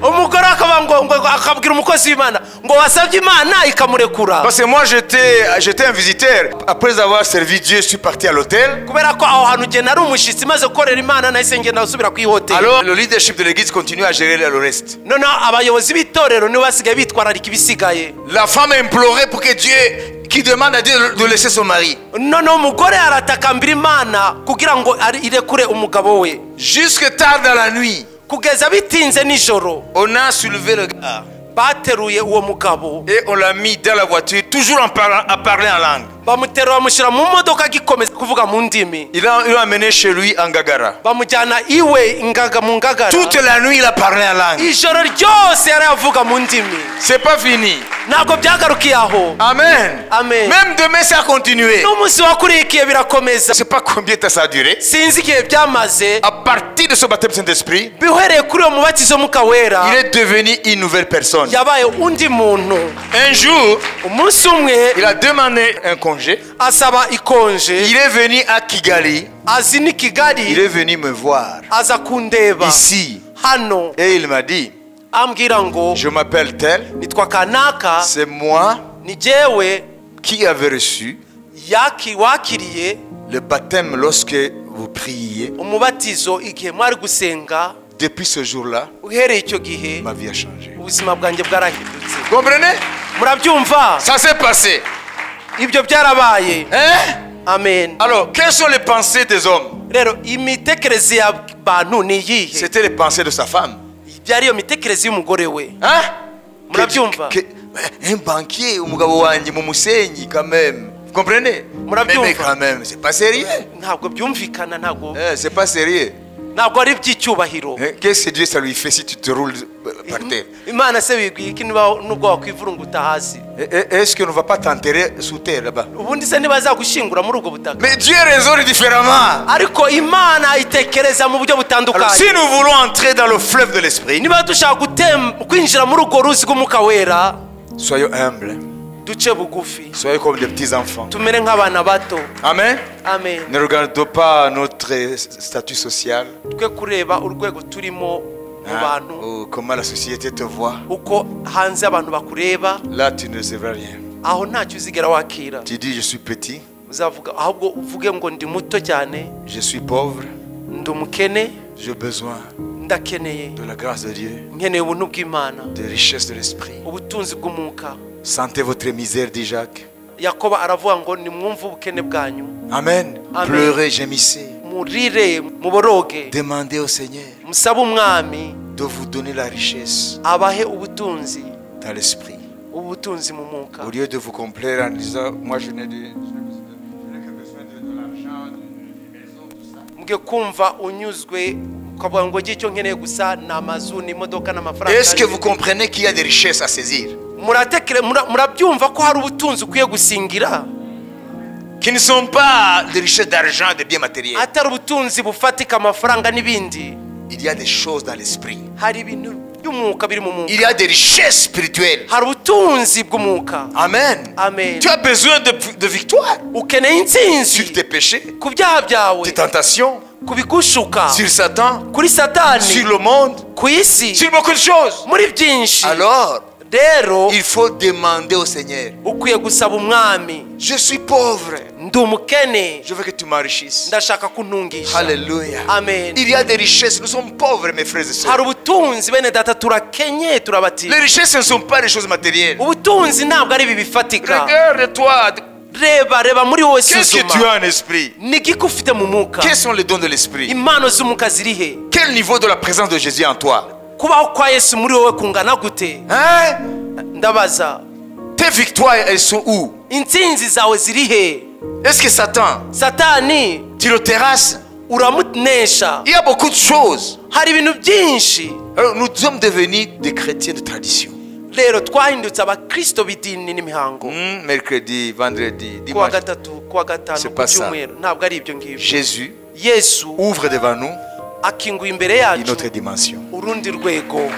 Umugore akaba ngo ngo- akabwira umukozi w'imana ngo wasabye imana ikamurekura Parce que moi, j'étais j'étais un visiteur. Après avoir servi Dieu, je suis parti à l'hôtel. kubera ko aho hantu ugenda ari umushyitsi maze gukorera imana nahise ngenda gusubira ku ihoteli Alors, le leadership de l'église continue à gérer le reste. noneho abayobozi b'itorero nibo basigaye bitwararika ibisigaye La femme a imploré pour que Dieu, qui demande à Dieu de laisser son mari. noneho umugore aratakambira imana kugira ngo ari- irekure umugabo we Jusque tard dans la nuit, kugeza bitinze nijoro on a soulevé le gars bateruye uwo mugabo et on l'a mis dans la voiture, toujours en parlant, parler en langue. Bamuterura bamushyira mu modoka agikomeza kuvuga mu ndimi chez lui en Gagara. bamujyana iwe ingaga mu ngagara Toute la nuit, il a parlé en langue. ijoro ryose yari avuga mu ndimi C'est pas fini. ntabwo byagarukiye aho Amen. Amen. Même demain, ça a continué. n'umunsi wakurikiye birakomeza sais pas combien ça a duré. sinzi igihe byamaze À partir de ce baptême Saint-Esprit, bihereye kuri uwo mubatizo muka wera il est devenu une nouvelle personne. yabaye undi muntu Un jour, umunsi umwe il a demandé un congé. asaba ikonje Il est venu à Kigali. Il est venu me voir ici. hano Et il m'a dit, je m'appelle tel. nitwa kanaka C'est moi qui avais reçu yaki wakiriye le baptême lorsque vous priez. umubatizo igihe mwari gusenga Depuis ce jour-là, ma vie a changé. bwarahindutse Comprenez? Ça s'est passé. Ibyo byarabaye Hein amen Alors, quelles sont les pensées des hommes? Rero imitekerereze y'abantu ni iyihe? C'était les pensées de sa femme. byari iyo mitekerereze y'umugore we Hein? Murabyumva? Umugabo wanjye mu musenyi comprenez? Murabyumva? Mais quand même, c'est pas sérieux. ntabwo byumvikana ntabwo Eh, c'est pas sérieux. Ntabwo ari iby'icyubahiro. Hein, Qu'est-ce que Dieu ça lui fait si tu te roules euh, par terre? Imana se wibwiye iki niba nubwo wakwivurunguta hasi. Eh, eh, Est-ce qu'on ne va pas t'enterrer sous terre là-bas? Ubundi se ntibazagushyingura muri ubwo butaka. Mais Dieu raisonne différemment. ariko imana itekereza mu buryo Alors, butandukanye si nous voulons entrer dans le fleuve de l'esprit, niba dushaka gutem- kwinjira muri urwo ruzi rw'umwuka wera soyons humbles. Duce bugufi. Soyez comme des petits enfants. tumere nk'abana bato. Amen. amen. Ne regardons pas notre statut social, twe kureba urwego turimo mu hein, ou comment la société te voit? Là, tu ne recevras rien. Tu dis, je suis petit, je suis pauvre, j'ai besoin de la grâce de Dieu, des richesses de l'esprit. Sentez votre misère, dit Jacques. yakoba aravuga ngo nimwumve ubukene bwanyu Amen. Pleurez, gémissez. murire muboroge Demandez au Seigneur musabe umwami de vous donner la richesse abahe ubutunzi dans l'esprit. ubutunzi mu mwuka Au lieu de vous complaire en disant, moi je n'ai de- je n'ai je n'ai que besoin de, de l'argent, d'une maison, tout ça. muge kumva unyuzwe ukavuga ngo icyo nkeneye gusa ni amazu n'imodoka n'amafaranga Est-ce que vous comprenez qu'il y a des richesses à saisir? Murabyumva ko hari ubutunzi ukwiye gusingira. Qui ne sont pas des richesses d'argent, de biens matériels. Il y a des choses dans l'esprit. Il y a des richesses spirituelles. Amen. amen. Tu as besoin de, de victoire. Sur tes péchés, tes tentations, sur Satan, sur le monde, sur beaucoup de choses. Alors, rero il faut demander au Seigneur, ukwiye gusaba umwami. Je suis pauvre, ndi umukene. Je veux que tu m'enrichisses. ndashaka kuntungisha amen. Il y a des richesses, nous sommes pauvres mes frères et hari sœurs. ubutunzi bene data turakenye Les richesses ne sont pas des choses matérielles. ubutunzi ntabwo ari ibi bifatika. Regarde-toi, reba reba muri wowe qu'est-ce que tu suzuma as en esprit? Ni igiki ufite mu mwuka Quels sont les dons de l'esprit? Impano z'umwuka ziri he? Quel niveau de la présence de Jésus en toi? Kubaho kwa yesu muri wowe kungana gute? Ndabaza. Tes victoires, elles sont où? Intsinzi zawe ziri he? Est-ce que Satan, satani tu le terrasses uramunesha Il y a beaucoup de choses. hari ibintu byinshi. Alors, nous sommes devenus des chrétiens de tradition. rero twahindutse abakristo b'idini n'imihango. Hmm, mercredi, vendredi, kuwa dimanche. gatatu kuwa gatanu C'est ku pas ça. cyumweru. Ntabwo ari ibyo ngibyo. Jésus yesu ouvre devant nous akinguye imbere yacu. Urundi rwego.